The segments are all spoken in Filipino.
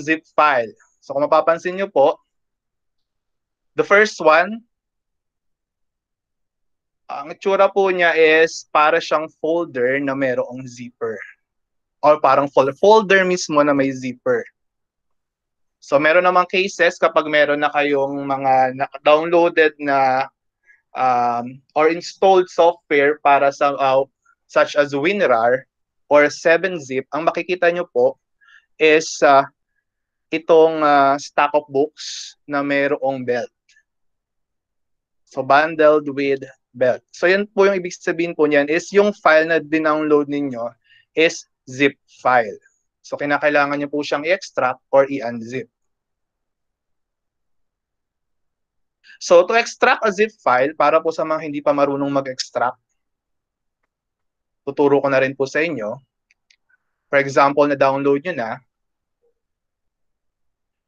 zip file. So kung mapapansin nyo po, the first one, ang itsura po niya is para siyang folder na mayroong zipper. Or parang folder mismo na may zipper. So meron namang cases kapag meron na kayong mga downloaded na um, or installed software para sa uh, such as WinRAR or 7-zip, ang makikita nyo po is uh, itong uh, stack of books na mayroong belt. So bundled with belt. So yan po yung ibig sabihin po niyan is yung file na dinownload ninyo is zip file. So kinakailangan niyo po siyang i-extract or i-unzip. So to extract a zip file, para po sa mga hindi pa marunong mag-extract, tuturo ko na rin po sa inyo. For example, na-download nyo na.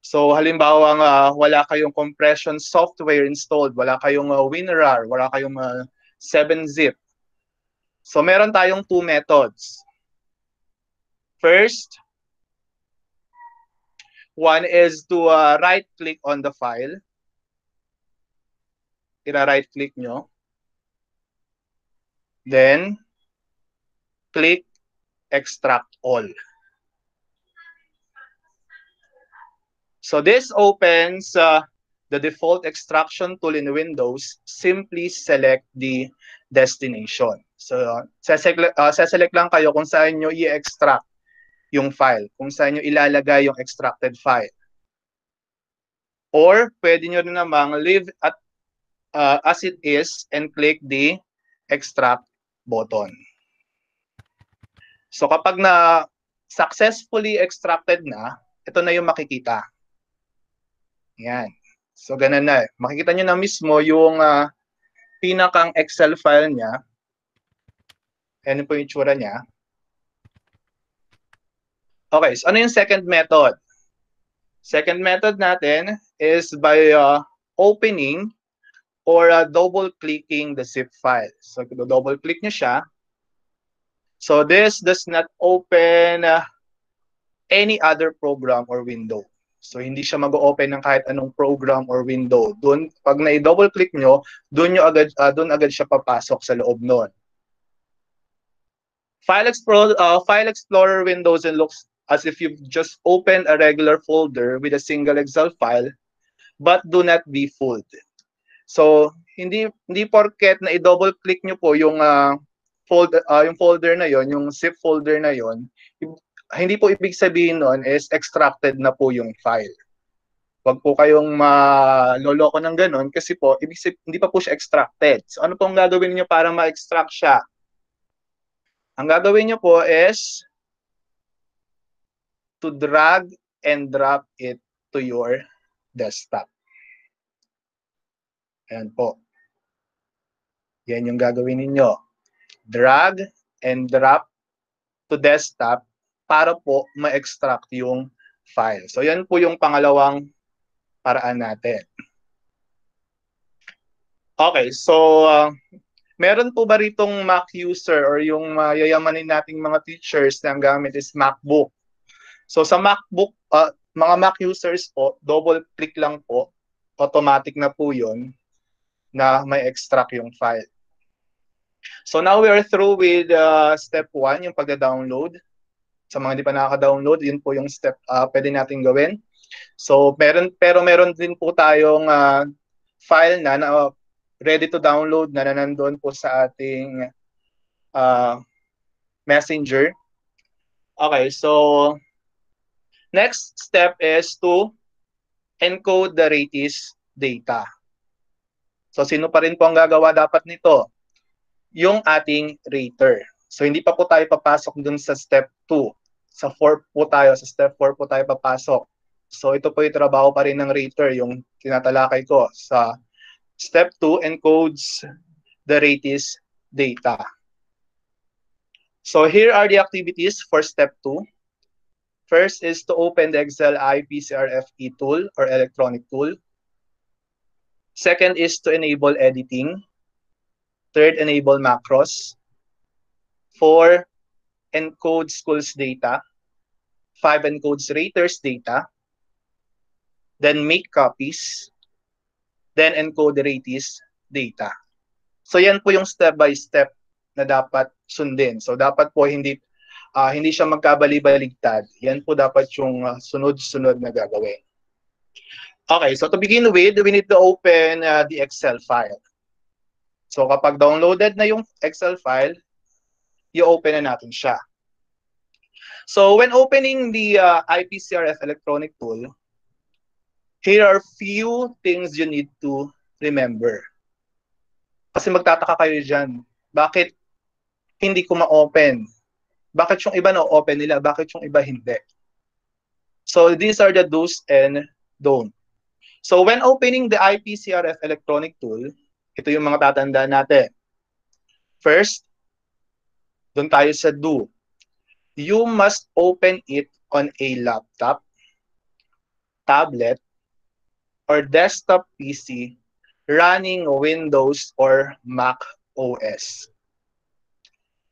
So halimbawa nga wala kayong compression software installed, wala kayong uh, WinRAR, wala kayong uh, 7-zip. So meron tayong two methods. First, one is to uh, right-click on the file ira-right click nyo. Then, click extract all. So this opens uh, the default extraction tool in Windows. Simply select the destination. So saselect, uh, saselect lang kayo kung saan nyo i-extract yung file, kung saan nyo ilalagay yung extracted file. Or pwede nyo rin namang leave at uh, as it is and click the extract button. So kapag na successfully extracted na, ito na yung makikita. Yan. So ganun na. Makikita nyo na mismo yung uh, pinakang Excel file niya. Yan po yung tsura niya. Okay, so ano yung second method? Second method natin is by uh, opening or uh, double-clicking the zip file. So, double-click nyo siya. So, this does not open uh, any other program or window. So, hindi siya mag-open ng kahit anong program or window. Doon, pag na-double-click nyo, doon, nyo agad, uh, doon agad siya papasok sa loob nun. File Explorer, uh, File Explorer windows and looks as if you've just opened a regular folder with a single Excel file, but do not be fooled. So, hindi hindi porket na i-double click nyo po yung uh, folder uh, yung folder na yon, yung zip folder na yon, hindi po ibig sabihin noon is extracted na po yung file. Huwag po kayong maloloko ng ganun kasi po ibig sabihin, hindi pa po siya extracted. So ano po ang gagawin niyo para ma-extract siya? Ang gagawin niyo po is to drag and drop it to your desktop. Ayan po. Yan yung gagawin ninyo. Drag and drop to desktop para po ma-extract yung file. So yan po yung pangalawang paraan natin. Okay, so uh, meron po ba ritong Mac user or yung uh, nating mga teachers na ang gamit is MacBook? So sa MacBook, uh, mga Mac users po, double click lang po, automatic na po yun na may extract yung file. So now we are through with uh, step 1, yung pagda-download. Sa mga hindi pa nakaka-download, yun po yung step uh, pwede natin gawin. So meron pero meron din po tayong uh, file na, na uh, ready to download na, na nandoon po sa ating uh, messenger. Okay, so next step is to encode the Ratis data. So sino pa rin po ang gagawa dapat nito? Yung ating rater. So hindi pa po tayo papasok dun sa step 2. Sa 4 po tayo, sa step 4 po tayo papasok. So ito po yung trabaho pa rin ng rater, yung tinatalakay ko. Sa step 2 encodes the ratis data. So here are the activities for step 2. First is to open the Excel IPCRFE tool or electronic tool. Second is to enable editing. Third, enable macros. Four, encode schools data. Five, encodes raters data. then make copies, then encode latest data. So yan po yung step by step na dapat sundin. So dapat po hindi uh, hindi siya magkabali-baligtad. Yan po dapat yung uh, sunod-sunod na gagawin. Okay, so to begin with, we need to open uh, the Excel file. So kapag downloaded na yung Excel file, i-open na natin siya. So when opening the uh, IPCRF electronic tool, here are few things you need to remember. Kasi magtataka kayo dyan, bakit hindi ko ma-open? Bakit yung iba na-open nila? Bakit yung iba hindi? So these are the do's and don't. So when opening the IPCRF electronic tool, ito yung mga tatandaan natin. First, doon tayo sa do. You must open it on a laptop, tablet, or desktop PC running Windows or Mac OS.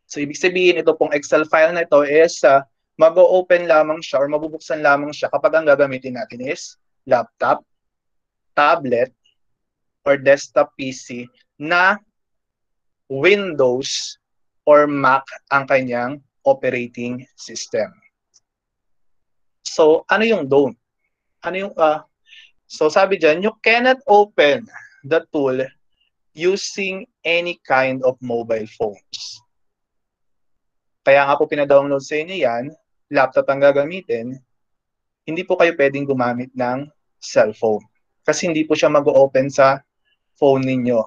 So ibig sabihin ito pong Excel file na ito is uh, mag-open lamang siya or mabubuksan lamang siya kapag ang gagamitin natin is laptop, tablet, or desktop PC na Windows or Mac ang kanyang operating system. So, ano yung don't? Ano yung, uh, so sabi dyan, you cannot open the tool using any kind of mobile phones. Kaya nga po pinadownload sa inyo yan, laptop ang gagamitin, hindi po kayo pwedeng gumamit ng cellphone kasi hindi po siya mag-open sa phone ninyo.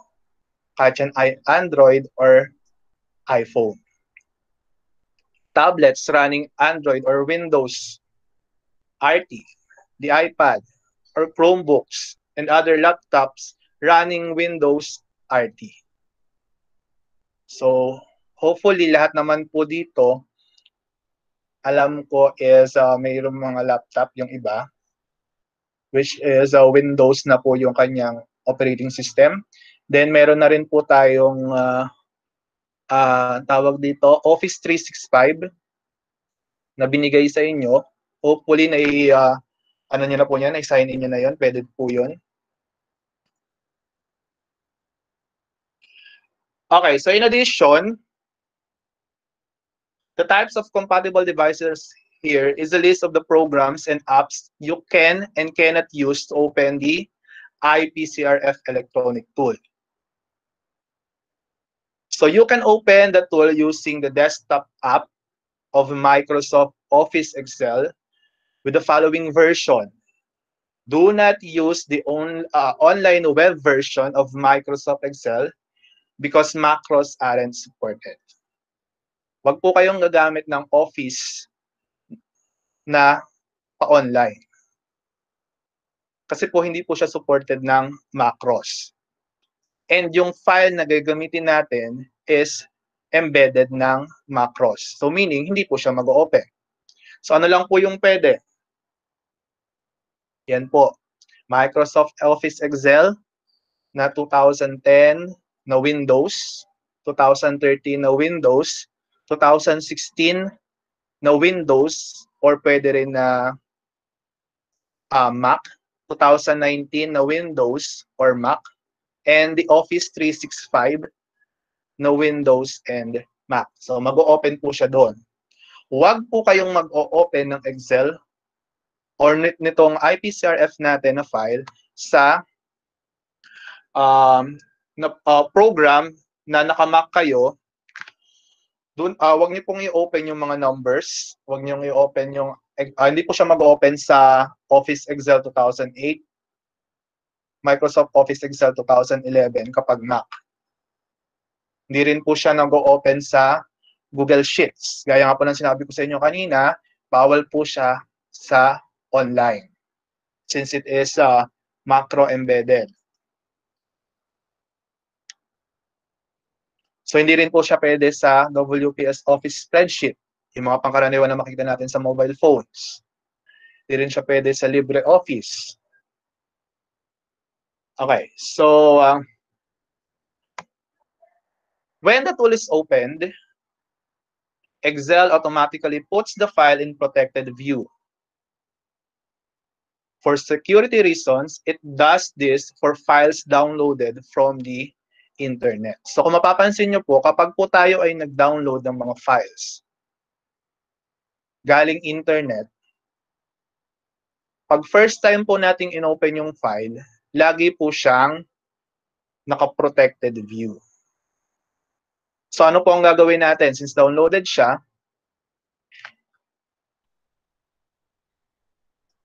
Kahit yan ay Android or iPhone. Tablets running Android or Windows RT, the iPad, or Chromebooks, and other laptops running Windows RT. So, hopefully lahat naman po dito, alam ko is uh, mayroong mga laptop yung iba which is uh, Windows na po yung kanyang operating system. Then meron na rin po tayong uh, uh, tawag dito Office 365 na binigay sa inyo. Hopefully na uh, ano niyo na po yan, i-sign in niyo na yon, pwede po 'yon. Okay, so in addition, the types of compatible devices here is a list of the programs and apps you can and cannot use to open the IPCRF electronic tool. So you can open the tool using the desktop app of Microsoft Office Excel with the following version. Do not use the on, uh, online web version of Microsoft Excel because macros aren't supported. Wag po kayong gagamit ng Office na pa-online. Kasi po hindi po siya supported ng macros. And yung file na gagamitin natin is embedded ng macros. So meaning, hindi po siya mag-open. So ano lang po yung pwede? Yan po. Microsoft Office Excel na 2010 na Windows, 2013 na Windows, 2016 na Windows, or pwede rin na uh, Mac, 2019 na Windows or Mac, and the Office 365 na Windows and Mac. So mag-o-open po siya doon. Huwag po kayong mag-o-open ng Excel or nitong IPCRF natin na file sa um, na, uh, program na naka-Mac kayo Dun, uh, wag niyo pong i-open yung mga numbers. Wag niyo i-open yung, uh, hindi po siya mag-open sa Office Excel 2008, Microsoft Office Excel 2011 kapag Mac. Hindi rin po siya nag-open sa Google Sheets. Gaya nga po ng sinabi ko sa inyo kanina, bawal po siya sa online since it is uh, macro embedded. So hindi rin po siya pwede sa WPS Office spreadsheet, yung mga pangkaraniwan na makikita natin sa mobile phones. Hindi rin siya pwede sa LibreOffice. Okay, so uh, when the tool is opened, Excel automatically puts the file in protected view. For security reasons, it does this for files downloaded from the internet. So kung mapapansin nyo po, kapag po tayo ay nag-download ng mga files galing internet, pag first time po nating inopen yung file, lagi po siyang naka-protected view. So ano po ang gagawin natin? Since downloaded siya,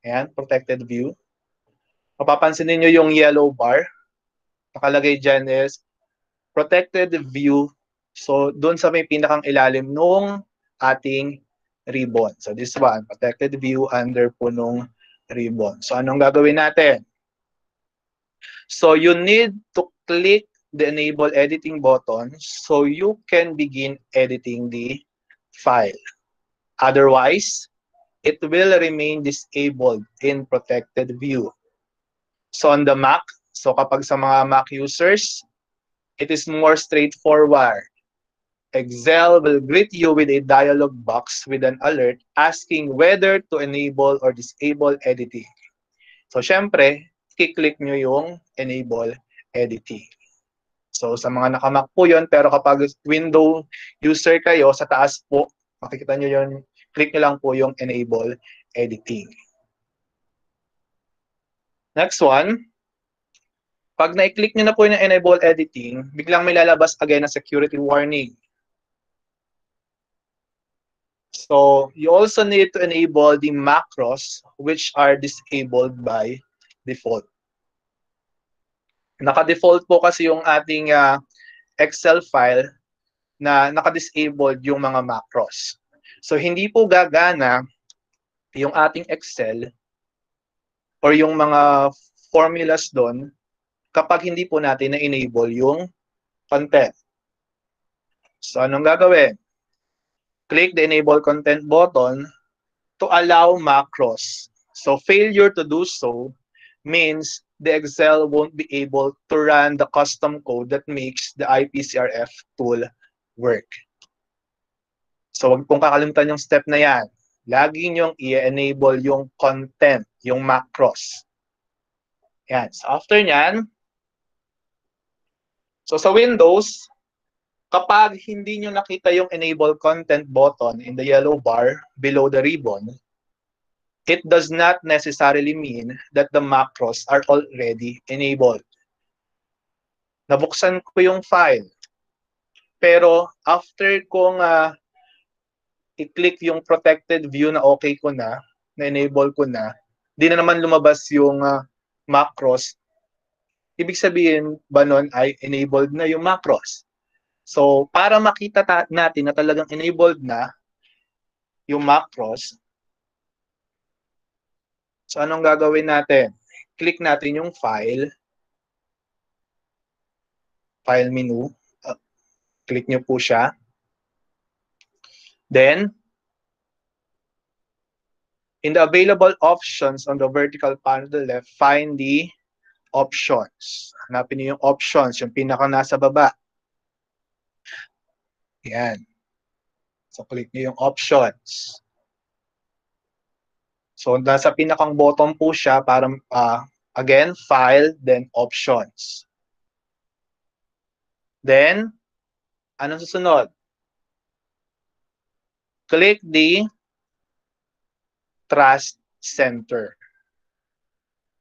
Ayan, protected view. Mapapansin niyo yung yellow bar. Nakalagay dyan is protected view. So, doon sa may pinakang ilalim nung ating ribbon. So, this one, protected view under punong ribbon. So, anong gagawin natin? So, you need to click the enable editing button so you can begin editing the file. Otherwise, it will remain disabled in protected view. So on the Mac, so kapag sa mga Mac users, it is more straightforward. Excel will greet you with a dialog box with an alert asking whether to enable or disable editing. So syempre, kiklik nyo yung enable editing. So sa mga naka-Mac po yun, pero kapag window user kayo, sa taas po, makikita nyo yun click nyo lang po yung enable editing. Next one, pag na-click nyo na po yung enable editing, biglang may lalabas again na security warning. So, you also need to enable the macros which are disabled by default. Naka-default po kasi yung ating uh, Excel file na naka-disabled yung mga macros. So hindi po gagana yung ating Excel or yung mga formulas doon kapag hindi po natin na-enable yung content. So anong gagawin? Click the enable content button to allow macros. So failure to do so means the Excel won't be able to run the custom code that makes the IPCRF tool work. So wag pong kakalimutan yung step na yan. Lagi niyong i-enable yung content, yung macros. Yan. So after nyan, so sa Windows, kapag hindi nyo nakita yung enable content button in the yellow bar below the ribbon, it does not necessarily mean that the macros are already enabled. Nabuksan ko yung file. Pero after kong uh, i-click yung protected view na okay ko na, na-enable ko na, di na naman lumabas yung uh, macros. Ibig sabihin ba nun ay enabled na yung macros? So, para makita natin na talagang enabled na yung macros, so anong gagawin natin? Click natin yung file, file menu, uh, click nyo po siya. Then, in the available options on the vertical panel to the left, find the options. Hanapin niyo yung options, yung pinaka nasa baba. Yan. So, click niyo yung options. So, nasa pinakang bottom po siya para, uh, again, file, then options. Then, anong susunod? click the Trust Center.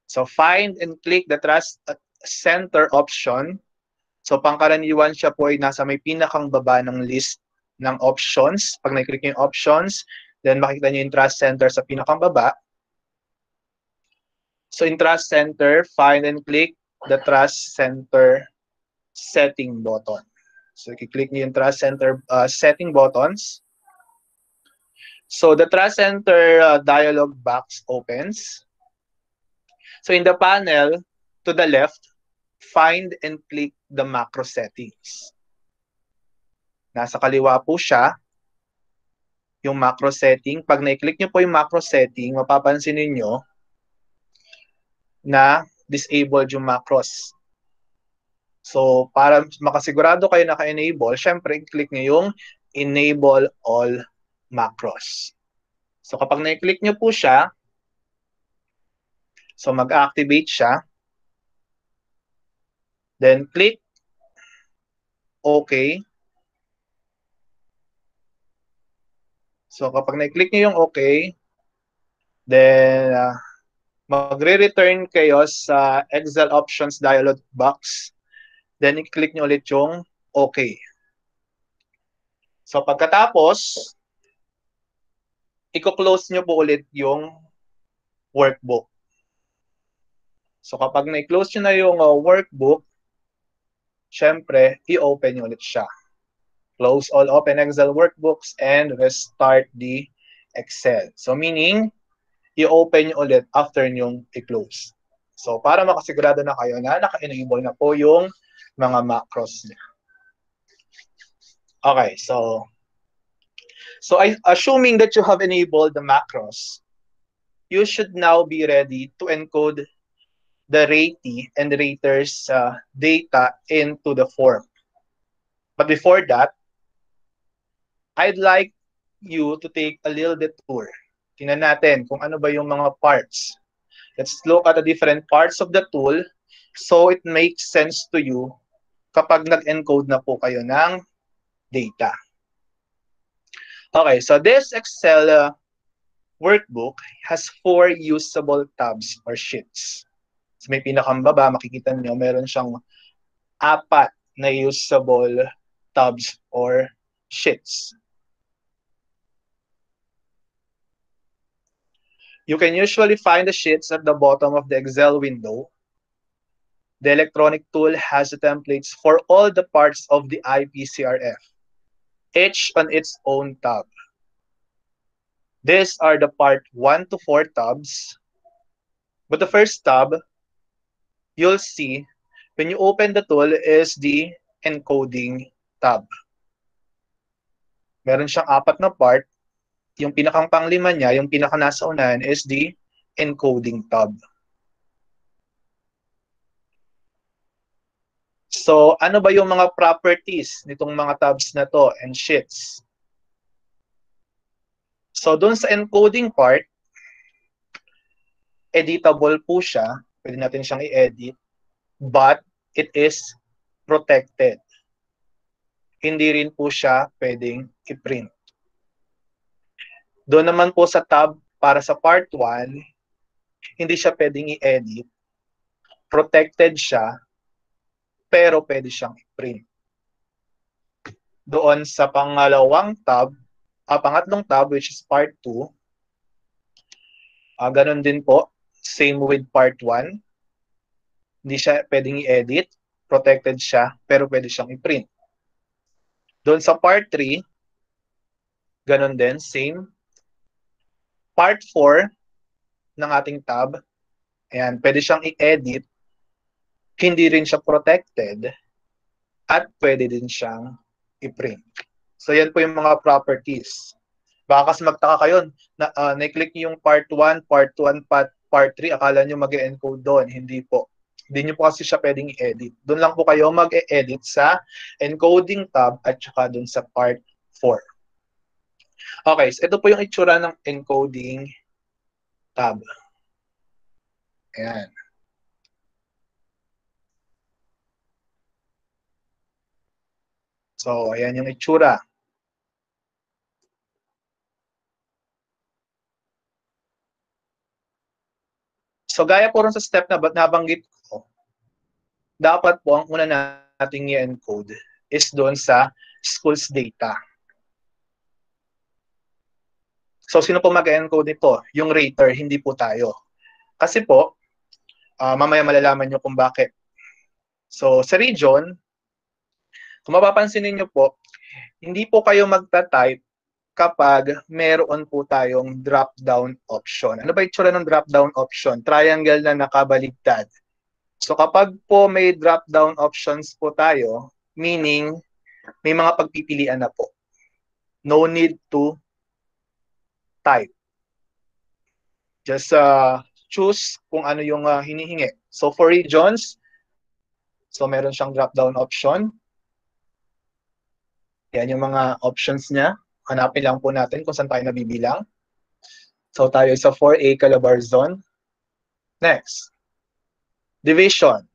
So find and click the Trust Center option. So pangkaraniwan siya po ay nasa may pinakang baba ng list ng options. Pag na-click yung options, then makikita niyo yung Trust Center sa pinakang baba. So in Trust Center, find and click the Trust Center setting button. So i-click niyo yung Trust Center uh, setting buttons. So the Trust Center uh, dialog box opens. So in the panel to the left, find and click the macro settings. Nasa kaliwa po siya, yung macro setting. Pag na-click nyo po yung macro setting, mapapansin niyo na disabled yung macros. So, para makasigurado kayo naka-enable, syempre, click nyo yung enable all macros. So kapag na-click nyo po siya, So mag-activate siya. Then click OK. So kapag na-click niyo yung OK, then uh, magre-return kayo sa Excel Options dialog box. Then i-click niyo ulit yung OK. So pagkatapos, i-close nyo po ulit yung workbook. So kapag na-close nyo na yung uh, workbook, syempre, i-open nyo ulit siya. Close all open Excel workbooks and restart the Excel. So meaning, i-open nyo ulit after nyong i-close. So para makasigurado na kayo na naka-enable na po yung mga macros niya. Okay, so so I assuming that you have enabled the macros, you should now be ready to encode the ratee and the rater's uh, data into the form. But before that, I'd like you to take a little detour. Tingnan natin kung ano ba yung mga parts. Let's look at the different parts of the tool so it makes sense to you kapag nag-encode na po kayo ng data. Okay, so this Excel uh, workbook has four usable tabs or sheets. So may pinakambaba, makikita niyo meron siyang apat na usable tabs or sheets. You can usually find the sheets at the bottom of the Excel window. The electronic tool has the templates for all the parts of the IPCRF, each on its own tab. These are the part 1 to 4 tabs. But the first tab you'll see when you open the tool is the encoding tab. Meron siyang apat na part. Yung pinakang panglima niya, yung pinaka nasa unahan is the encoding tab. So, ano ba yung mga properties nitong mga tabs na to and sheets? So, doon sa encoding part, editable po siya pwede natin siyang i-edit, but it is protected. Hindi rin po siya pwedeng i-print. Doon naman po sa tab para sa part 1, hindi siya pwedeng i-edit. Protected siya, pero pwede siyang i-print. Doon sa pangalawang tab, ah, pangatlong tab, which is part 2, ah, ganun din po, Same with part 1. Hindi siya pwedeng i-edit. Protected siya, pero pwede siyang i-print. Doon sa part 3, ganun din, same. Part 4 ng ating tab, ayan, pwede siyang i-edit. Hindi rin siya protected. At pwede din siyang i-print. So, yan po yung mga properties. Baka kasi magtaka kayo, na, uh, na-click yung part 1, part 1, part, part 3, akala nyo mag encode doon. Hindi po. Hindi nyo po kasi siya pwedeng i-edit. Doon lang po kayo mag-e-edit sa encoding tab at saka doon sa part 4. Okay, so ito po yung itsura ng encoding tab. Ayan. So, ayan yung itsura. So gaya po rin sa step na nabanggit ko, dapat po ang una nating i-encode is doon sa school's data. So sino po mag-encode nito? Yung rater, hindi po tayo. Kasi po, uh, mamaya malalaman nyo kung bakit. So sa region, kung mapapansin niyo po, hindi po kayo magta-type kapag meron po tayong drop-down option. Ano ba itsura ng drop-down option? Triangle na nakabaligtad. So kapag po may drop-down options po tayo, meaning may mga pagpipilian na po. No need to type. Just uh, choose kung ano yung uh, hinihingi. So for regions, so meron siyang drop-down option. Yan yung mga options niya hanapin lang po natin kung saan tayo nabibilang. So tayo sa 4A Calabarzon. Next. Division.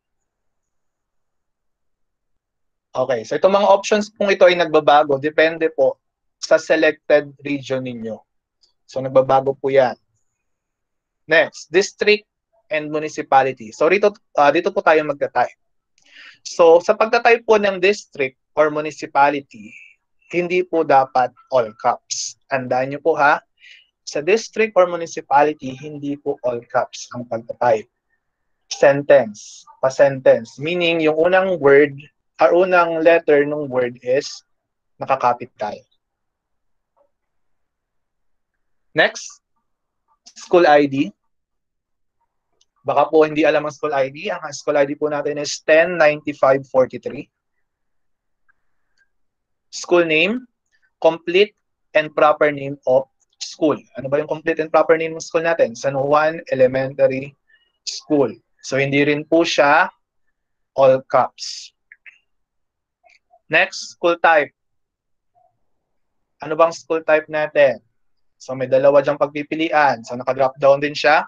Okay, so itong mga options pong ito ay nagbabago. Depende po sa selected region ninyo. So nagbabago po yan. Next, district and municipality. So dito, uh, dito po tayo magta-type. So sa pagta-type po ng district or municipality, hindi po dapat all caps. Tandaan nyo po ha, sa district or municipality, hindi po all caps ang pagta-type. Sentence, pa-sentence. Meaning, yung unang word, or unang letter ng word is nakakapital. Next, school ID. Baka po hindi alam ang school ID. Ang school ID po natin is 109543. School name, complete and proper name of school. Ano ba yung complete and proper name ng school natin? San Juan Elementary School. So hindi rin po siya all caps. Next, school type. Ano bang school type natin? So may dalawa diyang pagpipilian. So naka-drop down din siya.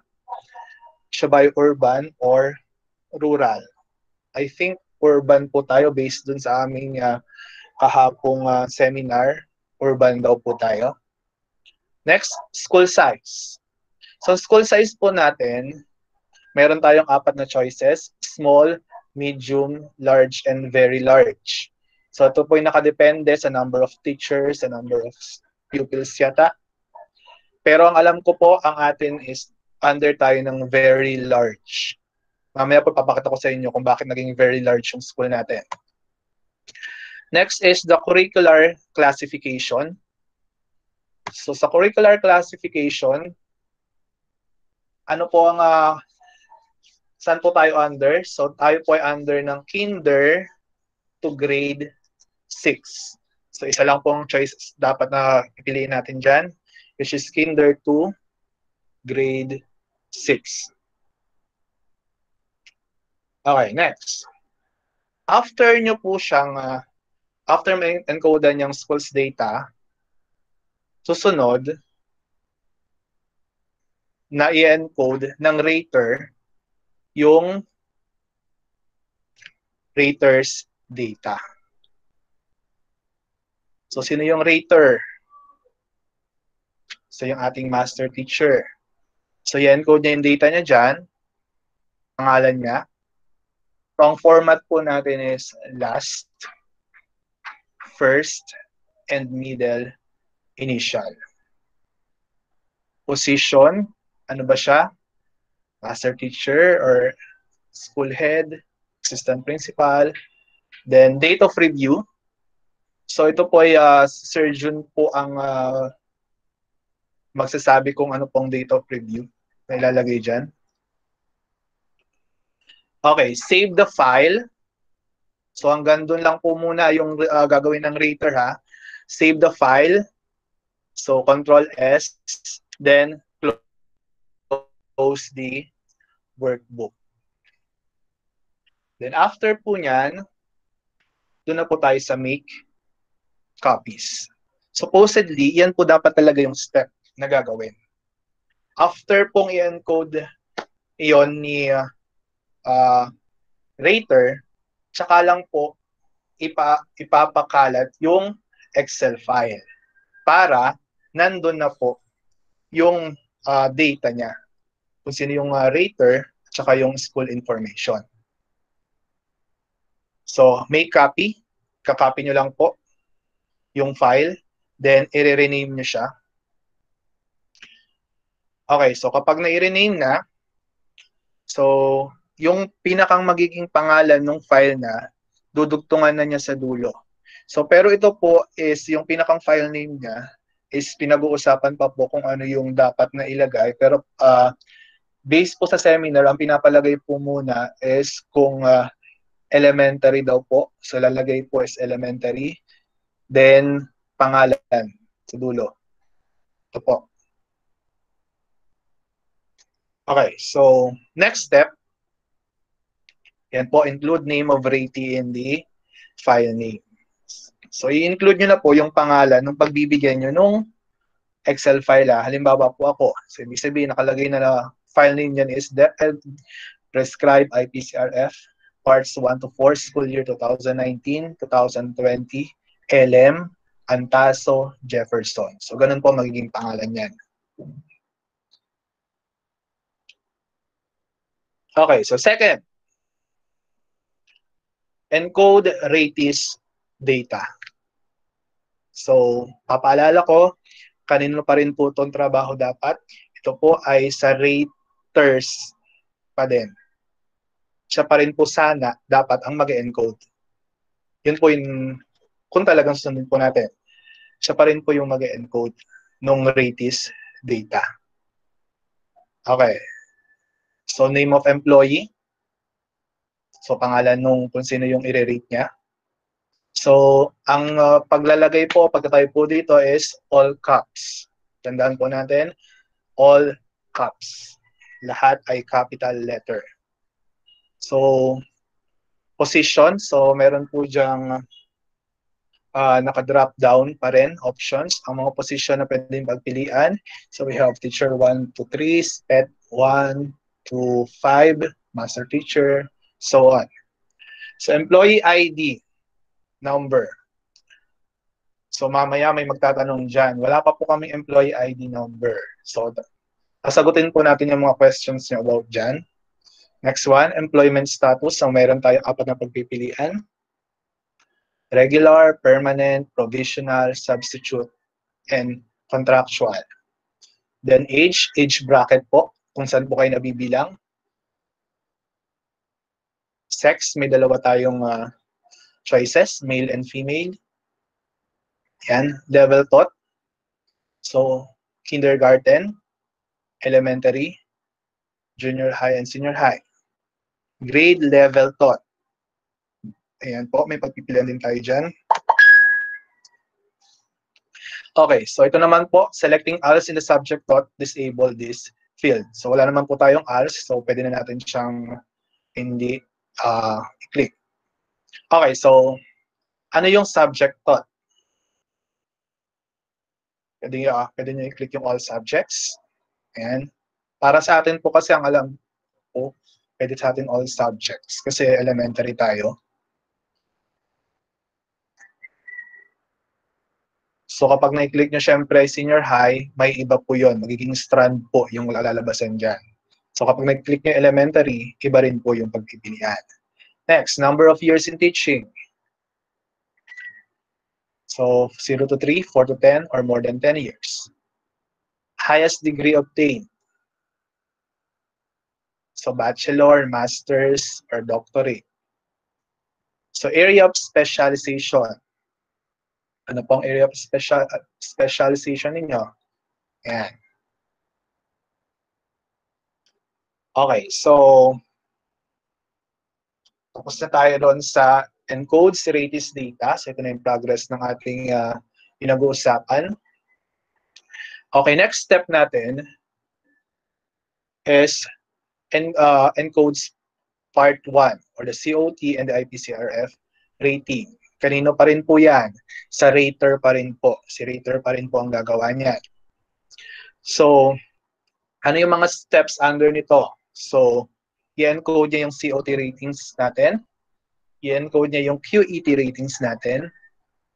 Siya ba urban or rural? I think urban po tayo based dun sa aming uh, kahapong uh, seminar. Urban daw po tayo. Next, school size. So school size po natin, meron tayong apat na choices. Small, medium, large, and very large. So ito po yung nakadepende sa number of teachers, sa number of pupils yata. Pero ang alam ko po, ang atin is under tayo ng very large. Mamaya po papakita ko sa inyo kung bakit naging very large yung school natin. Next is the curricular classification. So sa curricular classification, ano po ang uh, saan po tayo under? So tayo po ay under ng kinder to grade 6. So isa lang pong choice dapat na pipiliin natin dyan which is kinder to grade 6. Okay, next. After nyo po siyang, uh, after may encode niyang schools data, susunod, na i-encode ng rater yung raters data. So, sino yung rater? So, yung ating master teacher. So, i-encode niya yung data niya dyan. Pangalan niya. So, ang format po natin is last, first, and middle initial. Position, ano ba siya? Master teacher or school head, assistant principal. Then, date of review. So, ito po ay uh, Sir Jun po ang uh, magsasabi kung ano pong date of review na ilalagay dyan. Okay, save the file. So hanggang doon lang po muna yung uh, gagawin ng rater ha. Save the file. So control S, then close the workbook. Then after po niyan, doon na po tayo sa make copies. Supposedly, yan po dapat talaga yung step na gagawin. After pong i-encode iyon ni uh, rater, tsaka lang po ipa, ipapakalat yung Excel file para nandun na po yung uh, data niya. Kung sino yung uh, rater at saka yung school information. So, make copy. Kakopy nyo lang po yung file. Then, i-rename nyo siya Okay, so kapag na-rename na, so yung pinakang magiging pangalan ng file na, dudugtungan na niya sa dulo. So pero ito po is yung pinakang file name niya is pinag-uusapan pa po kung ano yung dapat na ilagay. Pero uh, based po sa seminar, ang pinapalagay po muna is kung uh, elementary daw po. So lalagay po is elementary. Then pangalan sa dulo. Ito po. Okay, so next step, yan po, include name of ratee in the file name. So, i-include nyo na po yung pangalan ng pagbibigyan nyo nung Excel file. Ha. Ah. Halimbawa po ako. So, ibig sabihin, nakalagay na, na file name niyan is DepEd Prescribe IPCRF Parts 1 to 4 School Year 2019-2020 LM Antaso Jefferson. So, ganun po magiging pangalan niyan. Okay, so second, encode ratis data. So, papaalala ko, kanino pa rin po itong trabaho dapat. Ito po ay sa raters pa din. Siya pa rin po sana dapat ang mag-encode. Yun po yung, kung talagang sunod po natin, siya pa rin po yung mag-encode nung ratis data. Okay. So, name of employee. So, pangalan nung kung sino yung i-rate niya. So, ang uh, paglalagay po, pagka-type po dito is all caps. Tandaan po natin, all caps. Lahat ay capital letter. So, position. So, meron po diyang uh, naka-drop down pa rin options. Ang mga position na pwedeng pagpilian. So, we have teacher 1 to 3, SPET 1 to 5, master teacher, so on. So, employee ID number. So mamaya may magtatanong dyan. Wala pa po kaming employee ID number. So sasagutin po natin yung mga questions niyo about dyan. Next one, employment status. So meron tayo apat na pagpipilian. Regular, permanent, provisional, substitute, and contractual. Then age, age bracket po, kung saan po kayo nabibilang. Sex, may dalawa tayong uh, choices, male and female. Yan, level taught. So, kindergarten, elementary, junior high, and senior high. Grade level taught. Ayan po, may pagpipilian din tayo dyan. Okay, so ito naman po, selecting ALS in the subject taught, disable this field. So wala naman po tayong ALS, so pwede na natin siyang hindi uh, click. Okay, so ano yung subject thought? Pwede nyo, uh, pwede nyo i-click yung all subjects. Ayan. Para sa atin po kasi ang alam po, pwede sa atin all subjects kasi elementary tayo. So kapag na-click nyo syempre senior high, may iba po yon Magiging strand po yung lalalabasan dyan. So kapag na-click nyo elementary, iba rin po yung pagpipilian. Next, number of years in teaching. So 0 to 3, 4 to 10, or more than 10 years. Highest degree obtained. So bachelor, master's, or doctorate. So area of specialization. Ano pong area of special, specialization ninyo? Yan. Okay, so tapos na tayo doon sa encode Seratis data. So ito na yung progress ng ating uh, pinag-uusapan. Okay, next step natin is en, uh, encodes part 1 or the COT and the IPCRF rating. Kanino pa rin po yan? Sa rater pa rin po. Si rater pa rin po ang gagawa niyan. So, ano yung mga steps under nito? So, i-encode niya yung COT ratings natin, i-encode niya yung QET ratings natin,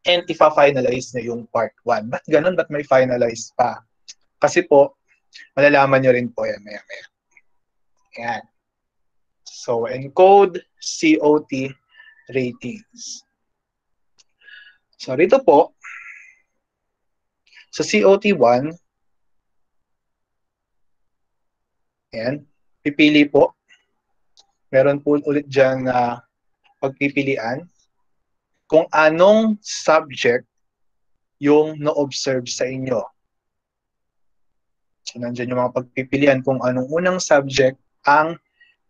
and ipa-finalize niya yung part 1. Ba't ganun? Ba't may finalize pa? Kasi po, malalaman nyo rin po yan maya maya. Yan. So, encode COT ratings. So, rito po, sa COT1, yan, pipili po meron po ulit dyan na pagpipilian kung anong subject yung na-observe sa inyo. So, nandiyan yung mga pagpipilian kung anong unang subject ang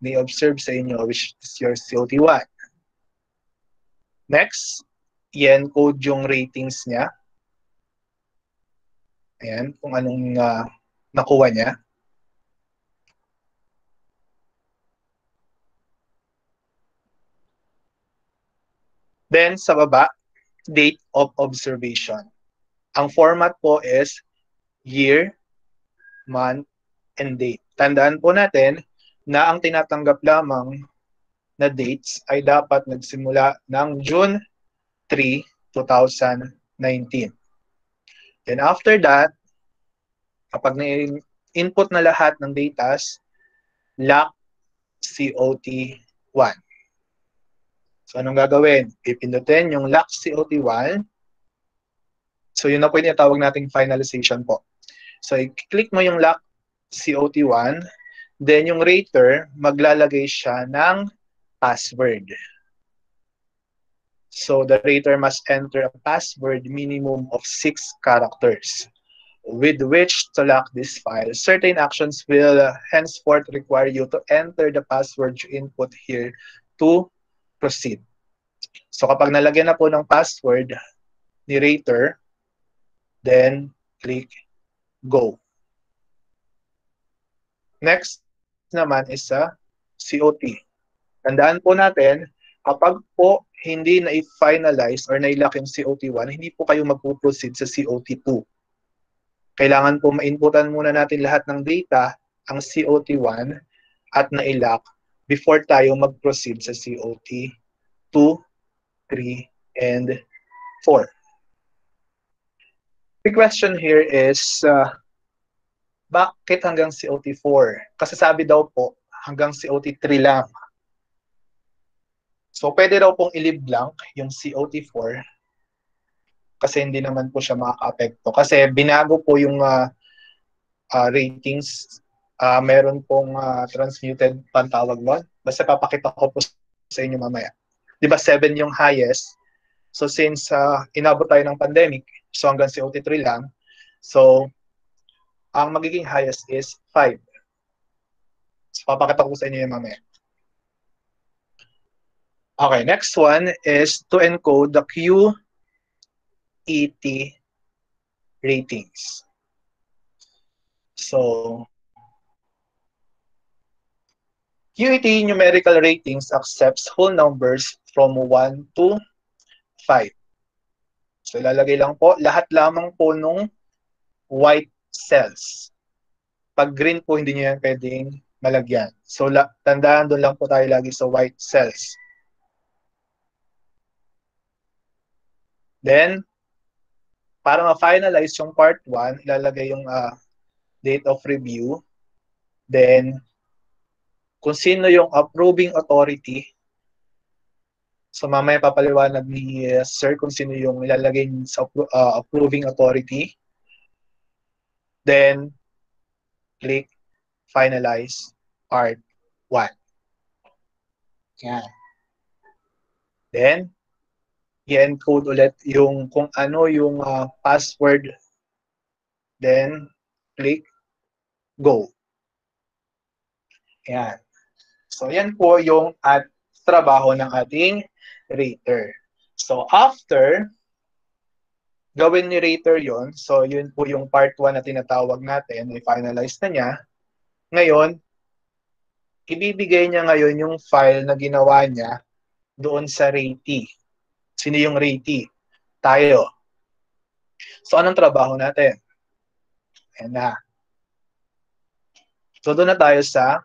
ni-observe sa inyo, which is your COT1. Next, i-encode yung ratings niya. Ayan, kung anong uh, nakuha niya. Then sa baba, date of observation. Ang format po is year, month, and date. tandaan po natin na ang tinatanggap lamang na dates ay dapat nagsimula ng June 3, 2019. Then after that, kapag na-input na lahat ng datas, lock COT1. So anong gagawin? Pipindutin yung lock COT1. So yun na po yung tawag nating finalization po. So i-click mo yung lock COT1, then yung rater, maglalagay siya ng password. So the rater must enter a password minimum of 6 characters with which to lock this file. Certain actions will henceforth require you to enter the password you input here to proceed. So kapag nalagyan na po ng password ni rater, then click go. Next naman is sa COT. Tandaan po natin, kapag po hindi na-finalize or na-lock yung COT1, hindi po kayo magpo-proceed sa COT2. Kailangan po ma-inputan muna natin lahat ng data, ang COT1, at na-lock before tayo mag-proceed sa COT2, 3, and 4. The question here is, uh, bakit hanggang COT4? Kasi sabi daw po, hanggang COT3 lang. So, pwede raw pong i-leave blank yung COT4 kasi hindi naman po siya makaka-apekto. Kasi binago po yung uh, uh, ratings. Uh, meron pong uh, transmuted pantawag mo. Basta papakita ko po sa inyo mamaya. Di ba 7 yung highest? So since uh, inabot tayo ng pandemic, so hanggang COT3 lang, so ang magiging highest is 5. So papakita ko sa inyo yung mamaya. Okay, next one is to encode the QET ratings. So, QET numerical ratings accepts whole numbers from 1 to 5. So, ilalagay lang po, lahat lamang po nung white cells. Pag green po, hindi nyo yan pwedeng malagyan. So, tandaan doon lang po tayo lagi sa white cells. Then, para ma-finalize yung part 1, ilalagay yung uh, date of review. Then, kung sino yung approving authority. So, mamaya papaliwanag ni uh, Sir kung sino yung ilalagay sa uh, approving authority. Then, click finalize part 1. Yan. Then, i-encode ulit yung kung ano yung uh, password. Then, click go. Yan. So, yan po yung at trabaho ng ating rater. So, after gawin ni rater yon so yun po yung part 1 na tinatawag natin, i-finalize na niya. Ngayon, ibibigay niya ngayon yung file na ginawa niya doon sa ratee. Sino yung ratee? Tayo. So, anong trabaho natin? Ayan na. So, doon na tayo sa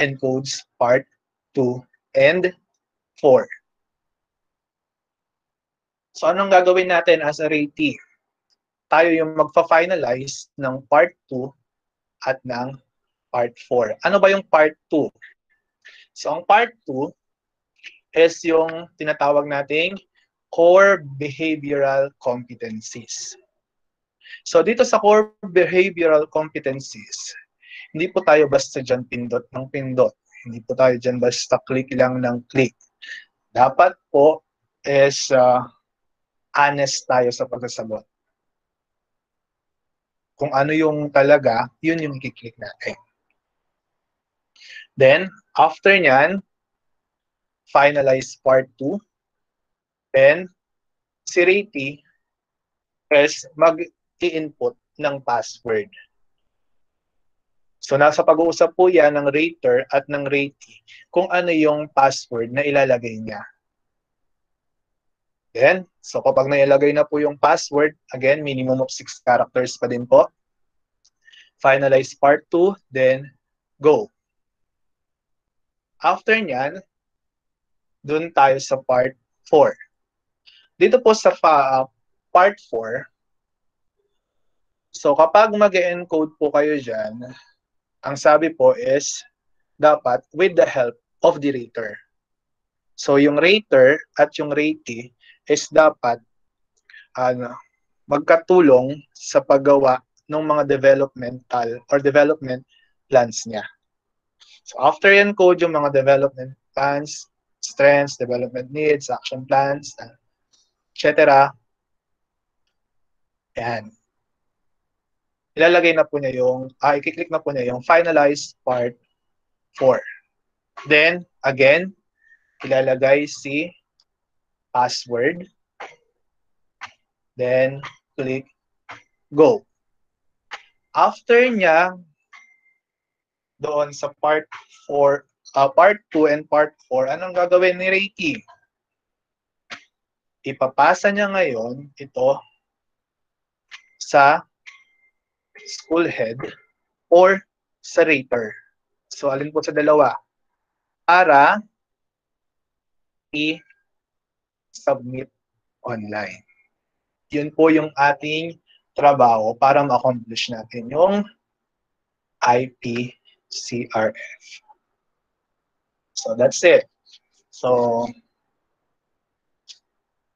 encodes part 2 and 4. So, anong gagawin natin as a ratee? Tayo yung magpa-finalize ng part 2 at ng part 4. Ano ba yung part 2? So, ang part 2 is yung tinatawag nating core behavioral competencies. So dito sa core behavioral competencies, hindi po tayo basta dyan pindot ng pindot. Hindi po tayo dyan basta click lang ng click. Dapat po is uh, honest tayo sa pagsasagot. Kung ano yung talaga, yun yung i-click natin. Then, after nyan, finalize part 2. Then, si Rati is mag-i-input ng password. So, nasa pag-uusap po yan ng rater at ng ratee kung ano yung password na ilalagay niya. Then, so kapag nailagay na po yung password, again, minimum of 6 characters pa din po. Finalize part 2, then Go. After nyan, dun tayo sa part 4. Dito po sa uh, part 4, so kapag mag encode po kayo dyan, ang sabi po is, dapat with the help of the rater. So yung rater at yung ratee is dapat ano, magkatulong sa paggawa ng mga developmental or development plans niya. So after encode yung mga development plans, strengths, development needs, action plans, etc. Yan. Ilalagay na po niya yung, ah, i-click na po niya yung finalize part 4. Then, again, ilalagay si password. Then, click go. After niya, doon sa part 4, uh, part 2 and part 4, anong gagawin ni Reiki? Ipapasa niya ngayon ito sa school head or sa rater. So, alin po sa dalawa? Para i-submit online. Yun po yung ating trabaho para ma-accomplish natin yung IPCRF. So that's it. So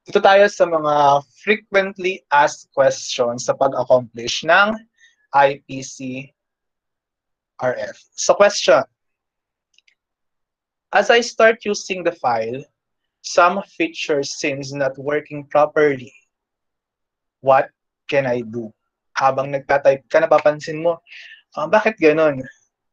ito tayo sa mga frequently asked questions sa pag-accomplish ng IPC RF. So question, as I start using the file, some feature seems not working properly. What can I do? Habang nagtatype ka, napapansin mo, uh, bakit ganun?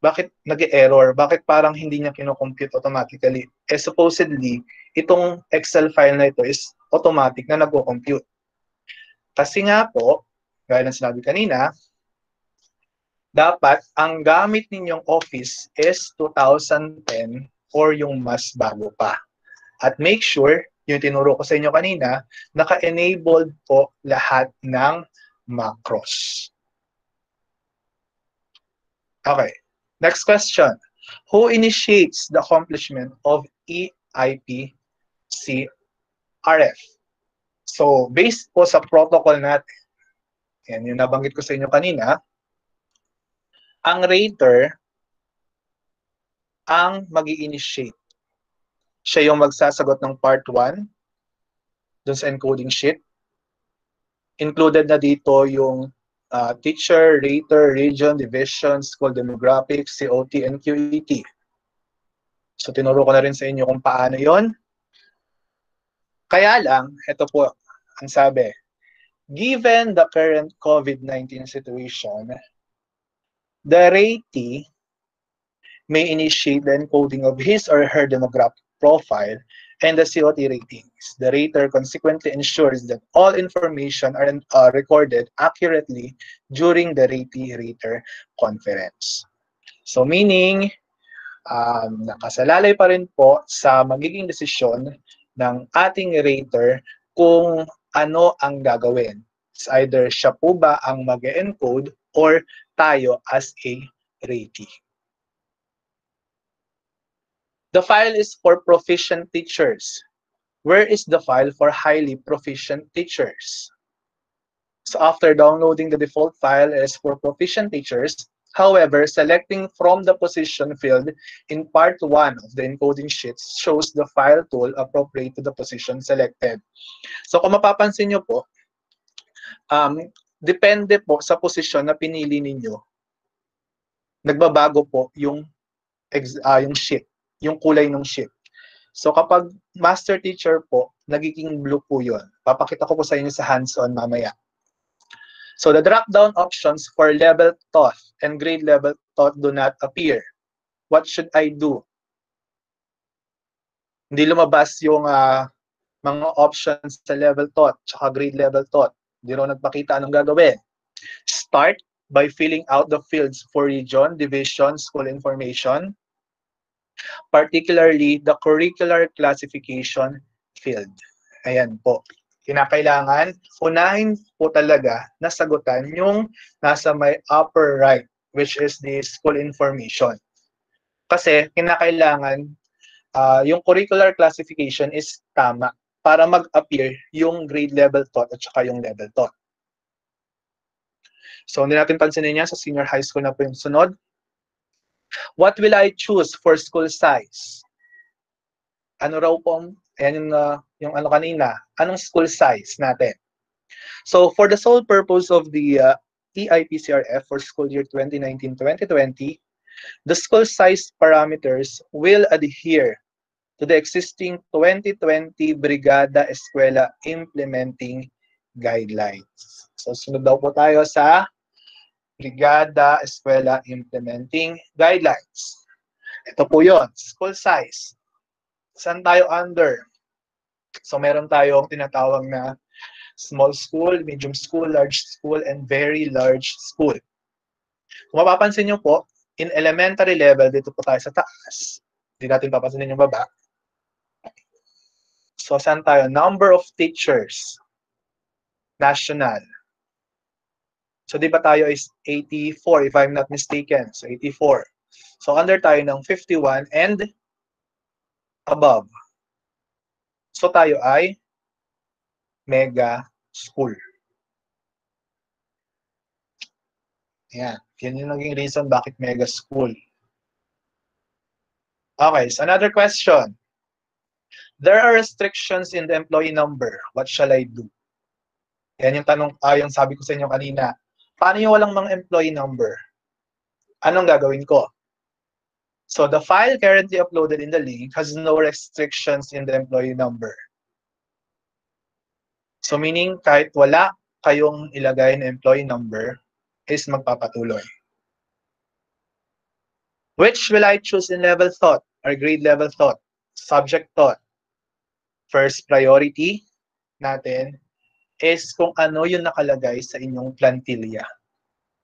bakit nag-error? Bakit parang hindi niya kinocompute automatically? Eh supposedly, itong Excel file na ito is automatic na nagko-compute. Kasi nga po, gaya ng sinabi kanina, dapat ang gamit ninyong Office is 2010 or yung mas bago pa. At make sure, yung tinuro ko sa inyo kanina, naka-enabled po lahat ng macros. Okay. Next question. Who initiates the accomplishment of EIP CRF? So, based po sa protocol natin, yan yung nabanggit ko sa inyo kanina, ang rater ang mag initiate Siya yung magsasagot ng part 1 dun sa encoding sheet. Included na dito yung uh, teacher, rater, region, division, school demographics, COT, and QET. So tinuro ko na rin sa inyo kung paano yon. Kaya lang, ito po ang sabi, given the current COVID-19 situation, the ratee may initiate the encoding of his or her demographic profile and the COT ratings. The rater consequently ensures that all information are uh, recorded accurately during the rate-rater conference. So meaning, um, nakasalalay pa rin po sa magiging desisyon ng ating rater kung ano ang gagawin. It's either siya po ba ang mag-encode or tayo as a ratee. The file is for proficient teachers. Where is the file for highly proficient teachers? So after downloading the default file is for proficient teachers, However, selecting from the position field in part 1 of the encoding sheet shows the file tool appropriate to the position selected. So kung mapapansin nyo po, um, depende po sa posisyon na pinili ninyo, nagbabago po yung, uh, yung sheet yung kulay ng sheet. So kapag master teacher po, nagiging blue po yun. Papakita ko po sa inyo sa hands-on mamaya. So the drop-down options for level taught and grade level taught do not appear. What should I do? Hindi lumabas yung uh, mga options sa level taught tsaka grade level taught. Hindi rin nagpakita anong gagawin. Start by filling out the fields for region, division, school information, particularly the curricular classification field. Ayan po. Kinakailangan, unahin po talaga na sagutan yung nasa may upper right, which is the school information. Kasi kinakailangan uh, yung curricular classification is tama para mag-appear yung grade level taught at saka yung level taught. So, hindi natin pansinin yan sa senior high school na po yung sunod. What will I choose for school size? Ano raw po, ayan yung, uh, yung ano kanina, anong school size natin? So, for the sole purpose of the uh, EIPCRF for school year 2019-2020, the school size parameters will adhere to the existing 2020 Brigada Eskwela Implementing Guidelines. So, sunod daw po tayo sa Brigada Eskwela Implementing Guidelines. Ito po yon school size. Saan tayo under? So, meron tayong tinatawag na small school, medium school, large school, and very large school. Kung mapapansin nyo po, in elementary level, dito po tayo sa taas. Hindi natin papansinin yung baba. So, saan tayo? Number of teachers. National. So, di ba tayo is 84 if I'm not mistaken. So, 84. So, under tayo ng 51 and above. So, tayo ay mega school. Yan. Yan yung naging reason bakit mega school. Okay, so another question. There are restrictions in the employee number. What shall I do? Yan yung tanong, ah, yung sabi ko sa inyo kanina. Paano yung walang mga employee number? Anong gagawin ko? So the file currently uploaded in the link has no restrictions in the employee number. So meaning kahit wala kayong ilagay na employee number is magpapatuloy. Which will I choose in level thought or grade level thought? Subject thought. First priority natin is kung ano yung nakalagay sa inyong plantilla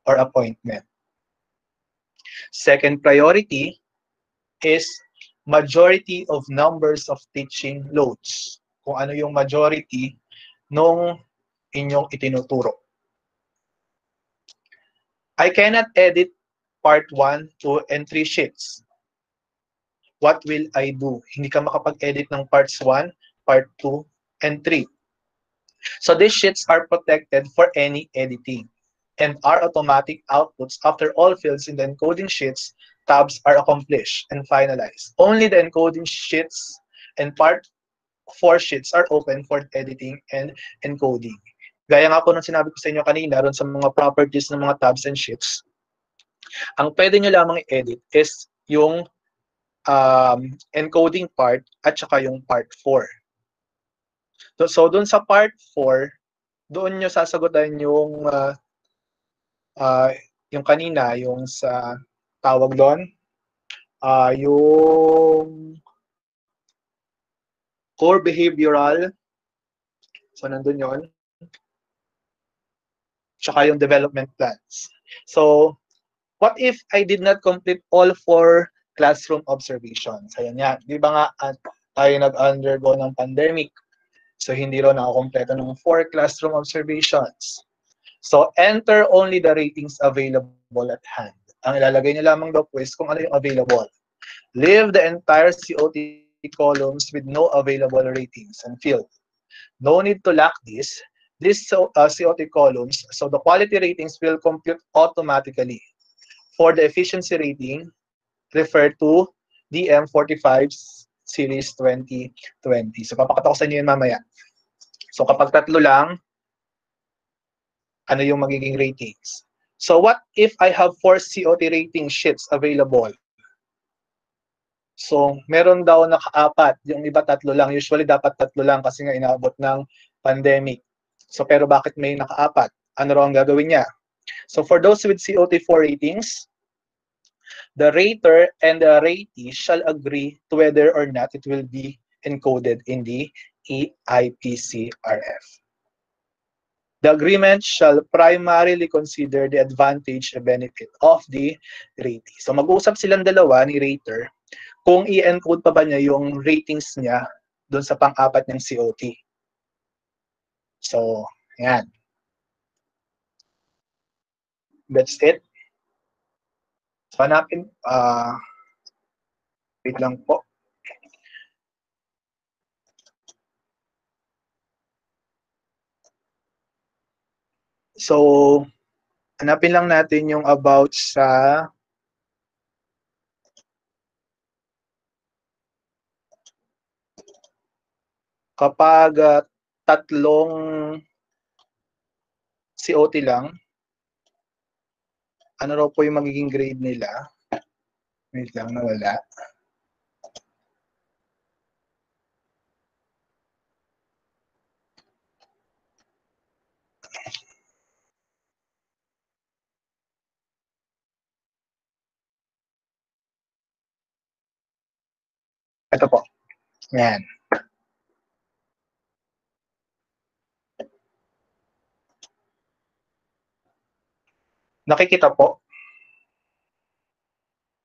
or appointment. Second priority is majority of numbers of teaching loads. Kung ano yung majority nung inyong itinuturo. I cannot edit part 1, 2, and 3 sheets. What will I do? Hindi ka makapag-edit ng parts 1, part 2, and 3. So these sheets are protected for any editing and are automatic outputs after all fields in the encoding sheets tabs are accomplished and finalized. Only the encoding sheets and part 4 sheets are open for editing and encoding. Gaya nga po nung sinabi ko sa inyo kanina, ron sa mga properties ng mga tabs and sheets, ang pwede nyo lamang i-edit is yung um, encoding part at saka yung part 4. So, so doon sa part 4, doon nyo sasagutan yung uh, uh, yung kanina, yung sa tawag doon, uh, yung core behavioral. So, nandun yon Tsaka yung development plans. So, what if I did not complete all four classroom observations? Ayan yan. Di ba nga at tayo nag-undergo ng pandemic? So, hindi raw nakakompleto ng four classroom observations. So, enter only the ratings available at hand. Ang ilalagay niyo lamang daw po is kung ano yung available. Leave the entire COT columns with no available ratings and fill. No need to lack this. These uh, COT columns, so the quality ratings will compute automatically. For the efficiency rating, refer to DM45 Series 2020. So, papakita ko sa inyo yun mamaya. So, kapag tatlo lang, ano yung magiging ratings? So, what if I have four COT rating sheets available? So, meron daw nakaapat. Yung iba tatlo lang. Usually, dapat tatlo lang kasi nga inaabot ng pandemic. So, pero bakit may nakaapat? Ano raw ang gagawin niya? So, for those with COT4 ratings, the rater and the ratee shall agree to whether or not it will be encoded in the EIPCRF. The agreement shall primarily consider the advantage and benefit of the ratee. So mag-uusap silang dalawa ni rater kung i-encode pa ba niya yung ratings niya doon sa pang-apat ng COT. So, yan. That's it. So, hanapin, uh, Wait lang po. So, hanapin lang natin yung about sa kapag uh, tatlong COT lang, ano raw po yung magiging grade nila? Wait lang, nawala. Ito po. Yan. Nakikita po?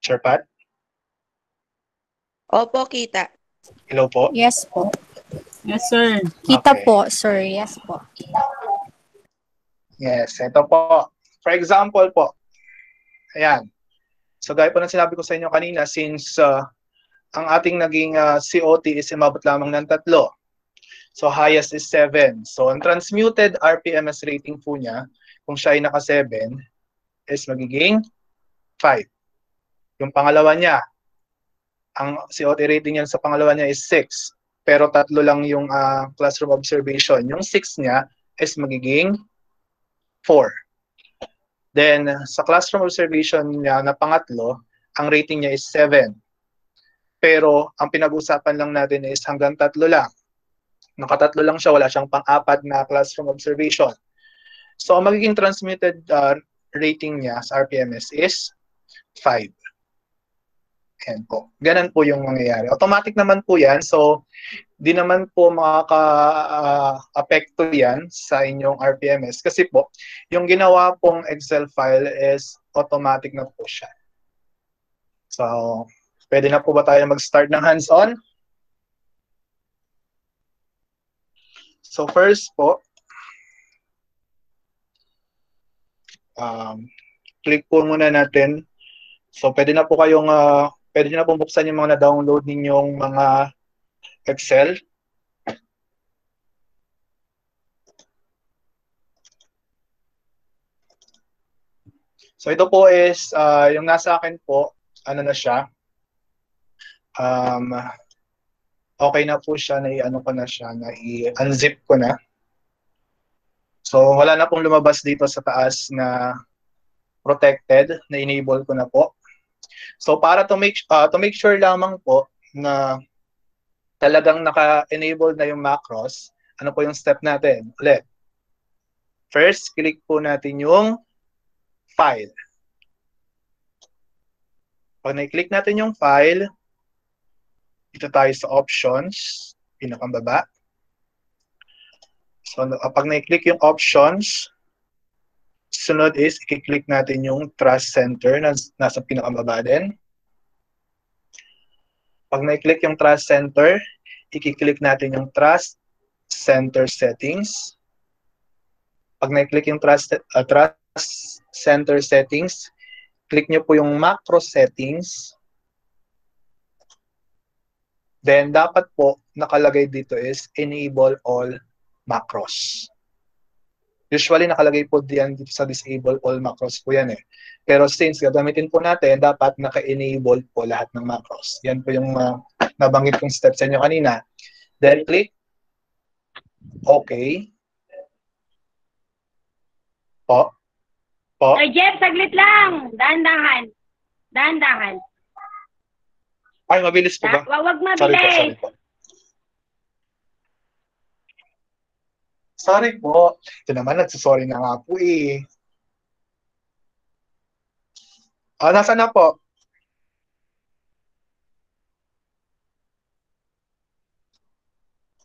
Sir Pat? Opo, kita. Hello po? Yes po. Yes, sir. Kita Okay. po, sir. Yes po. Yes, ito po. For example po, ayan. So gaya po ng sinabi ko sa inyo kanina, since uh, ang ating naging uh, COT is umabot lamang ng tatlo. So highest is 7. So ang transmuted RPMS rating po niya, kung siya ay naka 7, is magiging 5. Yung pangalawa niya, ang COT rating niya sa pangalawa niya is 6. Pero tatlo lang yung uh, classroom observation. Yung 6 niya is magiging 4. Then, sa classroom observation niya na pangatlo, ang rating niya is 7. Pero, ang pinag-usapan lang natin is hanggang tatlo lang. Nakatatlo lang siya, wala siyang pang-apat na classroom observation. So, ang magiging transmitted uh, rating niya sa RPMS is 5. Yan po. Ganun po yung mangyayari. Automatic naman po yan. So, di naman po makaka-apekto yan sa inyong RPMS. Kasi po, yung ginawa pong Excel file is automatic na po siya. So, pwede na po ba tayo mag-start ng hands-on? So, first po, um, click po muna natin. So, pwede na po kayong uh, pwede na pong buksan yung mga na-download ninyong mga Excel. So ito po is, uh, yung nasa akin po, ano na siya, um, okay na po siya, na i-ano ko na siya, na i-unzip ko na. So wala na pong lumabas dito sa taas na protected, na enable ko na po. So para to make uh, to make sure lamang po na talagang naka-enable na yung macros, ano po yung step natin? Ulit. First, click po natin yung file. Pag na-click natin yung file, dito tayo sa options, pinakang baba. So pag na-click yung options, Sunod is, i-click natin yung Trust Center na nasa pinakababa din. Pag na-click yung Trust Center, i-click natin yung Trust Center Settings. Pag na-click yung Trust, uh, Trust Center Settings, click nyo po yung Macro Settings. Then, dapat po, nakalagay dito is Enable All Macros. Usually nakalagay po diyan dito sa disable all macros po yan eh. Pero since gagamitin po natin, dapat naka-enable po lahat ng macros. Yan po yung uh, nabanggit kong steps sa inyo kanina. Then click OK. Po. Po. Ay, Jeff, saglit lang. Dahan-dahan. Dahan-dahan. Ay, mabilis po ba? Da- wag Sorry po, mabilis. sorry po. Sorry po. Ito naman, nagsasorry na nga po eh. Ah, nasa na po?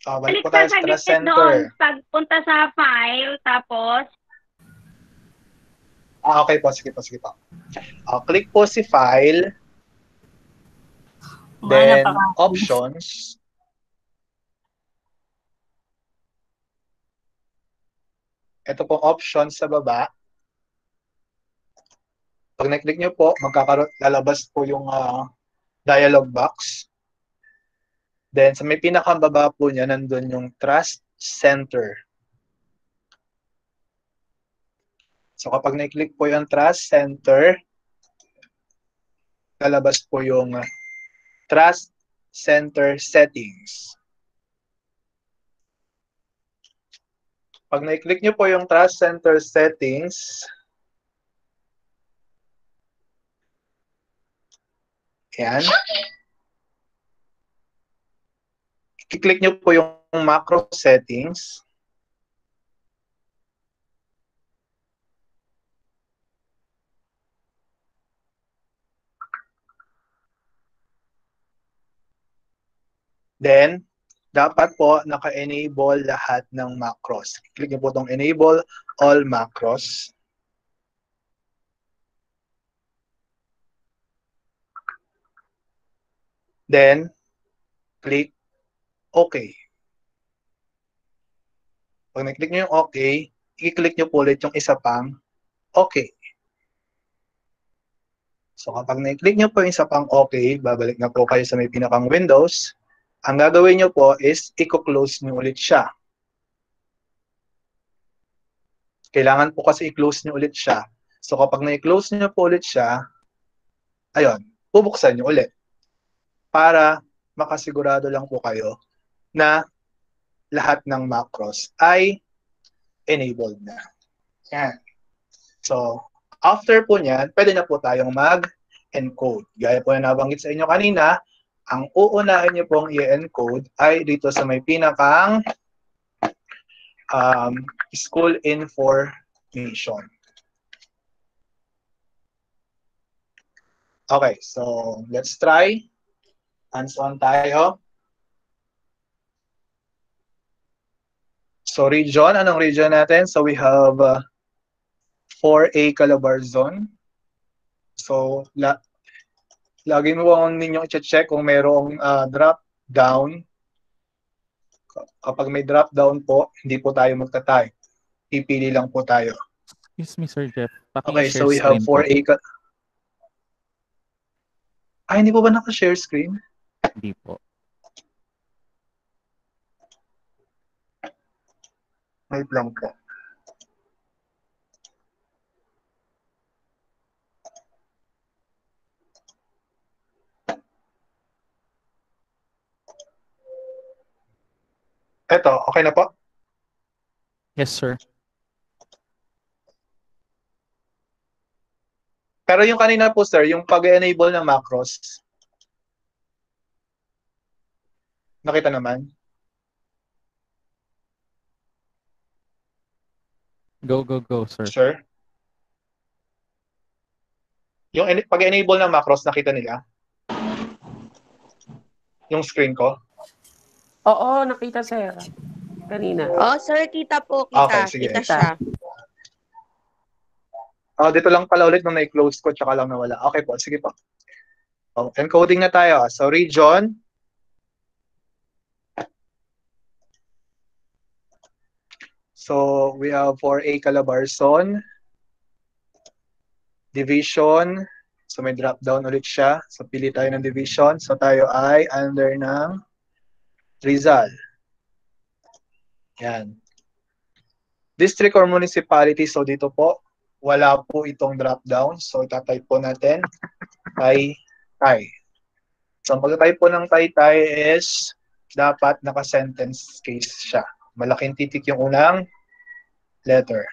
Ah, balik po tayo sa Trust Center. doon. Pagpunta sa file, tapos, Ah, okay po. Sige po, sige po. Ah, click po si file, then options. Ito po options sa baba. Pag na-click nyo po, magkakaroon, lalabas po yung uh, dialog box. Then, sa may pinakababa po niya, nandun yung Trust Center. So, kapag na-click po yung Trust Center, lalabas po yung uh, Trust Center Settings. Pag na-click nyo po yung Trust Center Settings, Yan. I-click nyo po yung macro settings. Then, dapat po naka-enable lahat ng macros. Click nyo po itong enable all macros. Then, click OK. Pag na-click nyo yung OK, i-click nyo po ulit yung isa pang OK. So kapag na-click nyo po yung isa pang OK, babalik na po kayo sa may pinakang Windows. Ang gagawin nyo po is i-close nyo ulit siya. Kailangan po kasi i-close nyo ulit siya. So kapag na-close nyo po ulit siya, ayun, bubuksan nyo ulit para makasigurado lang po kayo na lahat ng macros ay enabled na. Yan. So, after po niyan, pwede na po tayong mag-encode. Gaya po na nabanggit sa inyo kanina, ang uunahin niyo pong i-encode ay dito sa may pinakang um, school information. Okay, so let's try. Hands-on tayo. So region, anong region natin? So we have uh, 4A Calabarzon. So la lagi mo ang ninyong i-check kung mayroong uh, drop down. Kapag may drop down po, hindi po tayo magta-type. Pipili lang po tayo. Excuse me, Sir Jeff. Okay, so we have 4A. Ka- Ay, hindi po ba naka-share screen? Hindi po. Wait lang po. Eto, okay na po? Yes, sir. Pero yung kanina po, sir, yung pag-enable ng macros, nakita naman? Go, go, go, sir. Sir? Yung pag-enable ng macros, nakita nila? Yung screen ko? Oo, nakita sir. Kanina. Oh, sir, kita po kita. Okay, sige. Kita siya. Ah, dito lang pala ulit nung na-close ko, tsaka lang nawala. Okay po, sige po. Oh, encoding na tayo. So, region. So, we have for A Calabarzon. Division. So, may drop down ulit siya. So, pili tayo ng division. So, tayo ay under ng Rizal. Yan. District or municipality. So, dito po, wala po itong drop down. So, itatype po natin tay tay. So, pag-type po ng tay tay is dapat naka-sentence case siya. Malaking titik yung unang letter.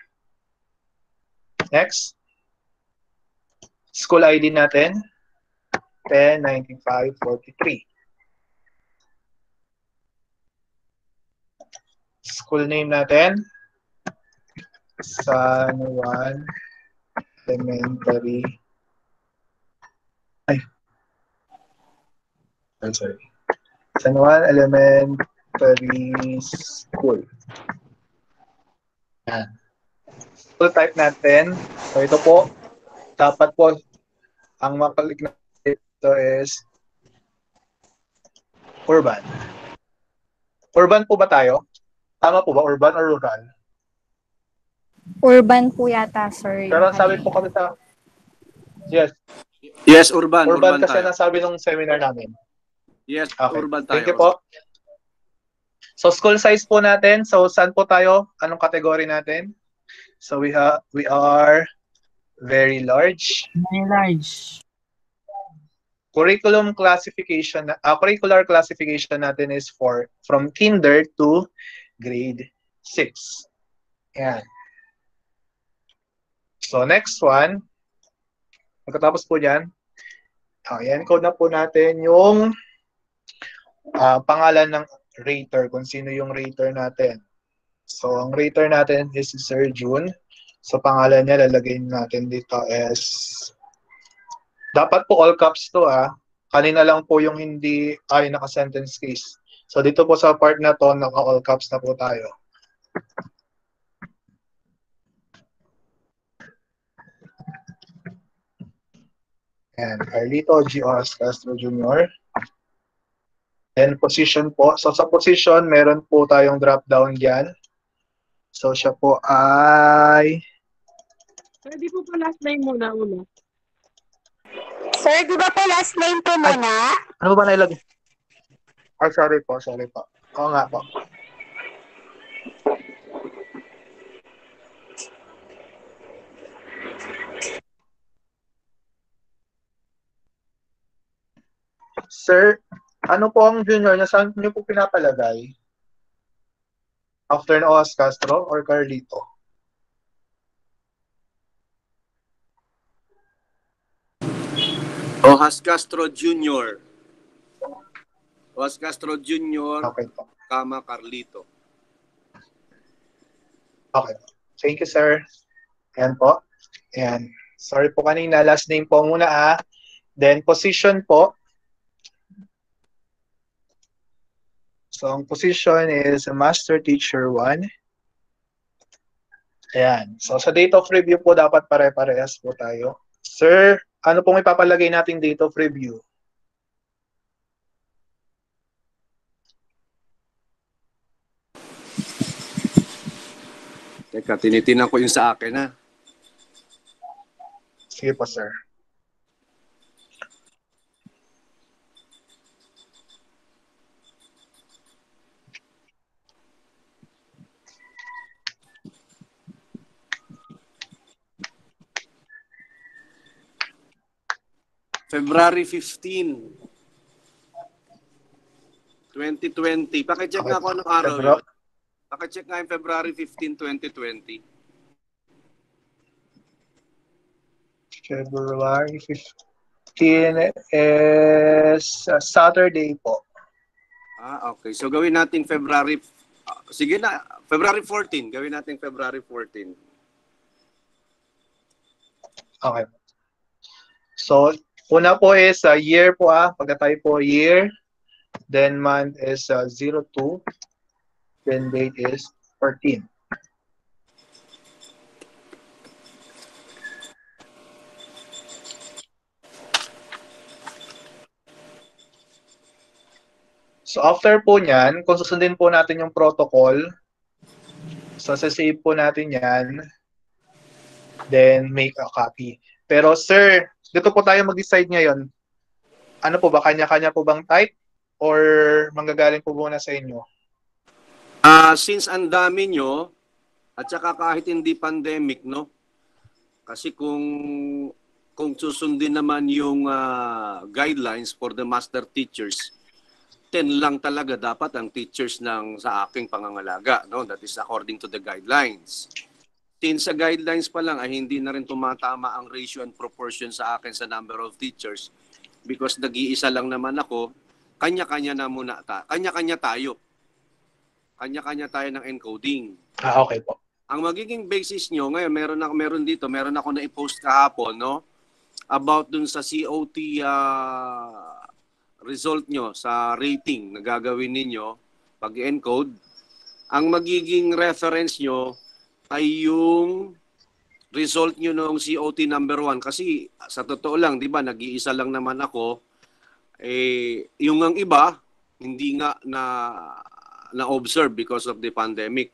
Next. School ID natin. 109543. School name natin. San Juan Elementary. Ay. I'm sorry. San Juan Elementary School. Yan. School type natin. So ito po, dapat po, ang makalik na ito is urban. Urban po ba tayo? Tama po ba? Urban or rural? Urban po yata, sir. Pero yung sabi po kami sa... Yes. Yes, urban. Urban, Urban, kasi tayo. nasabi nung seminar namin. Yes, Okay. urban tayo. Thank you po. So school size po natin. So saan po tayo? Anong category natin? So we have we are very large. Very large. Curriculum classification, uh, curricular classification natin is for from kinder to grade 6. Yan. So next one. Pagkatapos po dyan, ayan, code na po natin yung ah, pangalan ng rater, kung sino yung rater natin. So, ang rater natin is si Sir June. So, pangalan niya, lalagay natin dito as dapat po all caps to ah. Kanina lang po yung hindi ay naka-sentence case. So, dito po sa part na to, naka all caps na po tayo. And Carlito G. Os Castro Jr. Then position po. So sa position, meron po tayong drop down dyan. So siya po ay di po pa last name muna una. Sir, di ba po last name po muna? ano ba nailagay? Ah, sorry po, sorry po. Oo nga po. Sir, ano po ang junior niya? Saan niyo po pinapalagay? After na Os Castro or Carlito? Rojas Castro Jr. Rojas Castro Jr. Okay po. Kama Carlito. Okay. Thank you, sir. Ayan po. Ayan. Sorry po kanina. Last name po muna ah. Then position po. So, ang position is Master Teacher 1. Ayan. So, sa date of review po, dapat pare-parehas po tayo. Sir, ano pong ipapalagay nating date of review? Teka, tinitinan ko yung sa akin ha. Sige po, sir. February 15. 2020. Pakicheck nga ako anong araw February- yun. Pakicheck nga yung February 15, 2020. February 15 is uh, Saturday po. Ah, okay. So gawin natin February ah, sige na, February 14. Gawin natin February 14. Okay. So, una po is uh, year po ah. Pagkatay po year. Then month is uh, 02. Then date is 14. So after po niyan, kung susundin po natin yung protocol, so sasave po natin yan, then make a copy. Pero sir, dito po tayo mag-decide ngayon. Ano po ba, kanya-kanya po bang type? Or manggagaling po muna sa inyo? Ah, since ang dami nyo, at saka kahit hindi pandemic, no? Kasi kung kung susundin naman yung ah, guidelines for the master teachers, 10 lang talaga dapat ang teachers ng sa aking pangangalaga, no? That is according to the guidelines. Since sa guidelines pa lang ay hindi na rin tumatama ang ratio and proportion sa akin sa number of teachers because nag-iisa lang naman ako, kanya-kanya na muna ta. Kanya-kanya tayo kanya-kanya tayo ng encoding. Ah, okay po. Ang magiging basis nyo, ngayon meron ako meron dito, meron ako na i-post kahapon, no? About dun sa COT ah, result nyo sa rating na gagawin ninyo pag encode. Ang magiging reference nyo ay yung result nyo ng COT number 1 kasi sa totoo lang, 'di ba, nag-iisa lang naman ako eh yung ang iba hindi nga na na-observe because of the pandemic.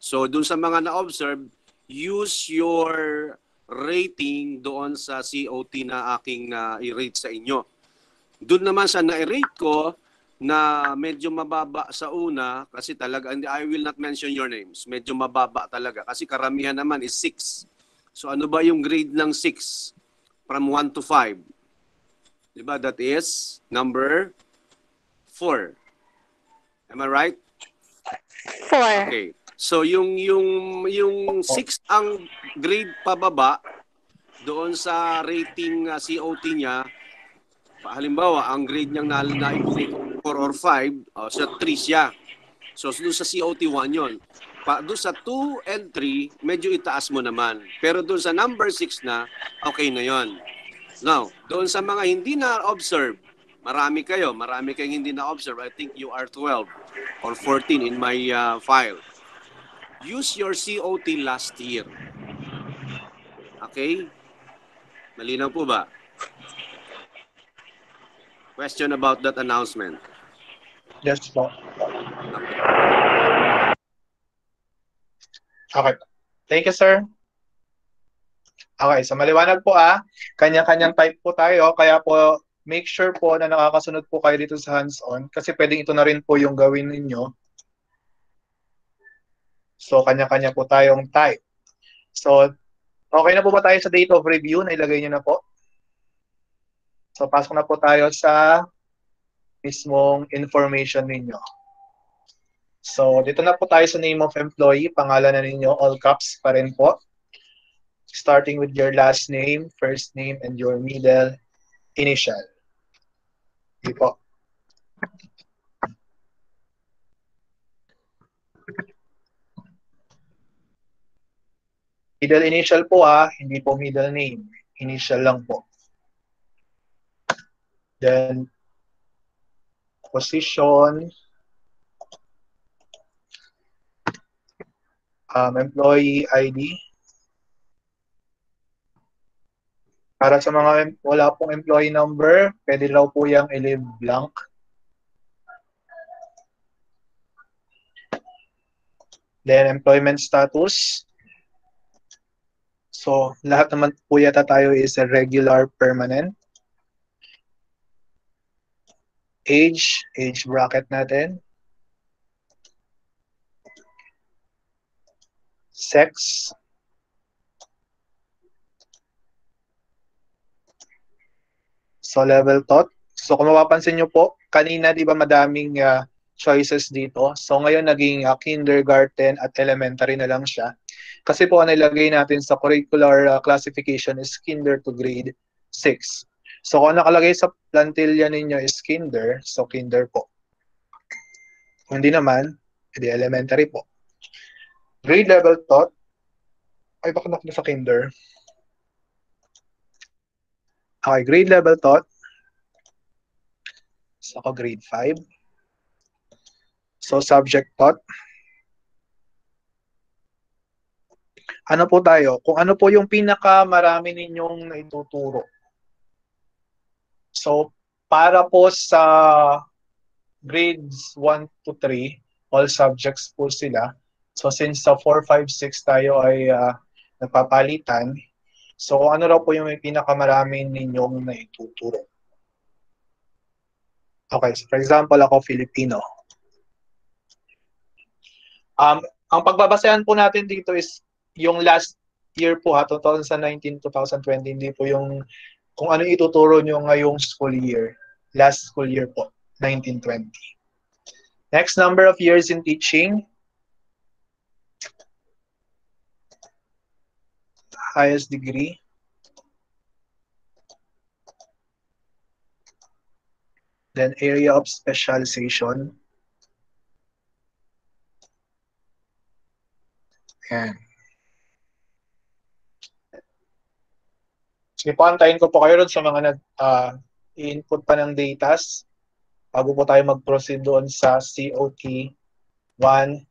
So dun sa mga na-observe, use your rating doon sa COT na aking ah, i-rate sa inyo. Doon naman sa na-rate ko na medyo mababa sa una kasi talaga I will not mention your names. Medyo mababa talaga kasi karamihan naman is 6. So ano ba yung grade ng 6 from 1 to 5? 'Di ba? That is number 4. Am I right? Four. Okay. So yung yung yung 6 ang grade pababa doon sa rating uh, COT niya. Halimbawa, ang grade niyang na, na 4 or 5, oh, sa 3 siya. So doon sa COT 1 yon. Pa, doon sa 2 and 3, medyo itaas mo naman. Pero doon sa number 6 na, okay na yon. Now, doon sa mga hindi na-observe, marami kayo, marami kayong hindi na-observe. I think you are 12 or 14 in my uh, file. Use your COT last year. Okay? Malinaw po ba? Question about that announcement. Yes po. Okay. Thank you, sir. Okay, so maliwanag po ah. Kanya-kanyang type po tayo. Kaya po, make sure po na nakakasunod po kayo dito sa hands-on. Kasi pwedeng ito na rin po yung gawin ninyo. So, kanya-kanya po tayong type. So, okay na po ba tayo sa date of review? Nailagay niyo na po. So, pasok na po tayo sa mismong information ninyo. So, dito na po tayo sa name of employee. Pangalan na ninyo, all caps pa rin po. Starting with your last name, first name, and your middle initial. Hindi po. Middle initial po ah, hindi po middle name. Initial lang po. Then, position, um, employee ID. Para sa mga wala pong employee number, pwede raw po yung i-leave blank. Then employment status. So, lahat naman po yata tayo is a regular permanent. Age, age bracket natin. sex, so level thought. So kung mapapansin nyo po, kanina di ba madaming ah, choices dito. So ngayon naging ah, kindergarten at elementary na lang siya. Kasi po ang nilagay natin sa curricular ah, classification is kinder to grade 6. So kung nakalagay sa plantilla ninyo is kinder, so kinder po. Kung hindi naman, edi elementary po. Grade level taught. Ay, baka nakita sa kinder. Okay, grade level taught. So, ako grade 5. So, subject taught. Ano po tayo? Kung ano po yung pinaka marami ninyong naituturo. So, para po sa grades 1 to 3, all subjects po sila. So since sa 4, 5, 6 tayo ay ah, nagpapalitan, so ano raw po yung pinakamarami ninyong naituturo. Okay, so for example, ako Filipino. Um, ang pagbabasehan po natin dito is yung last year po ha, 2019, 2020, hindi po yung kung ano ituturo nyo ngayong school year. Last school year po, 1920. Next number of years in teaching, highest degree. Then area of specialization. Yan. Sige po, antayin ko po kayo ron sa mga nag ah, input pa ng datas bago po tayo mag-proceed doon sa COT 1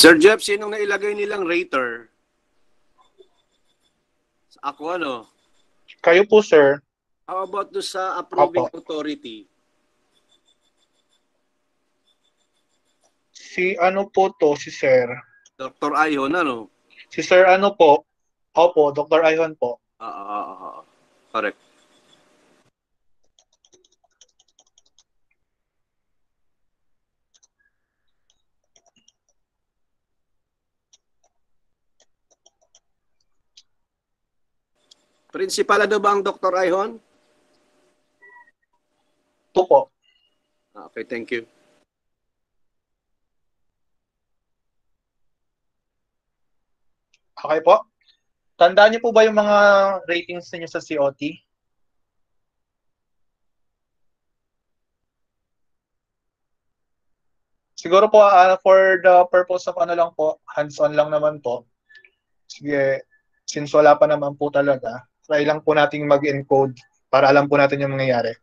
Sir Jeff, sinong nailagay nilang rater? Ako ano? Kayo po, sir. How about do sa approving Opo. authority? Si ano po to, si sir. Dr. Ayhon, ano? Si Sir ano po? Opo, Dr. Ihon po. Ah, ah, ah, ah. correct. Principal ano ba ang Dr. Ayhon? Ito po. Ah, Okay, thank you. Okay po. Tandaan niyo po ba yung mga ratings niyo sa COT? Siguro po ah, for the purpose of ano lang po, hands-on lang naman po. Sige, since wala pa naman po talaga, try lang po nating mag-encode para alam po natin yung mangyayari.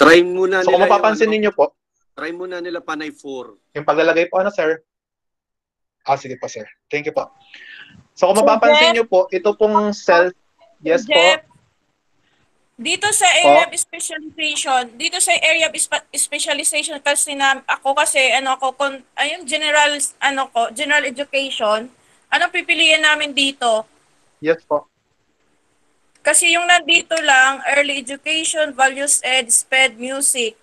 Try muna So kung nila mapapansin yung, ano, ninyo po, try muna nila panay 4. yung paglalagay po ano sir? Ah, sige po sir. Thank you po. So kung mapapansin Jeff? niyo po, ito pong self, yes po, Jeff, dito sa area of specialization, dito sa area of spe- specialization kasi na ako kasi ano ako kon ayun general ano ko, general education, ano pipiliin namin dito? yes po. Kasi yung nandito lang, early education, values ed, SPED, music.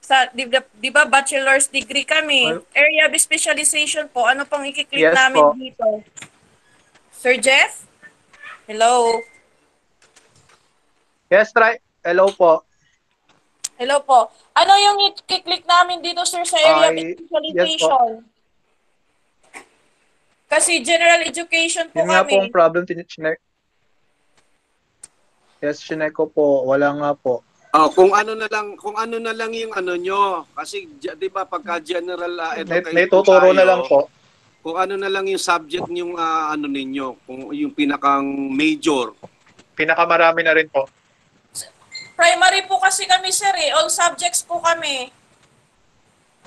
Sa, di, ba- di ba, bachelor's degree kami. Well- Area of specialization po, ano pang ikiklik Yes namin po. dito? Sir Jeff? Hello? Yes, try. Hello po. Hello po. Ano yung i-click namin dito, sir, sa area of specialization? Kasi general education po Yun nga po kami. ang problem, chinek. Yes, chinek ko po. Wala nga po. Oh, kung ano na lang, kung ano na lang yung ano nyo. Kasi, di ba, pagka general uh, May, education may tuturo na lang po. Kung ano na lang yung subject yung ah, ano ninyo, kung yung pinakang major. Pinakamarami na rin po. Primary po kasi kami, sir, eh. All subjects po kami.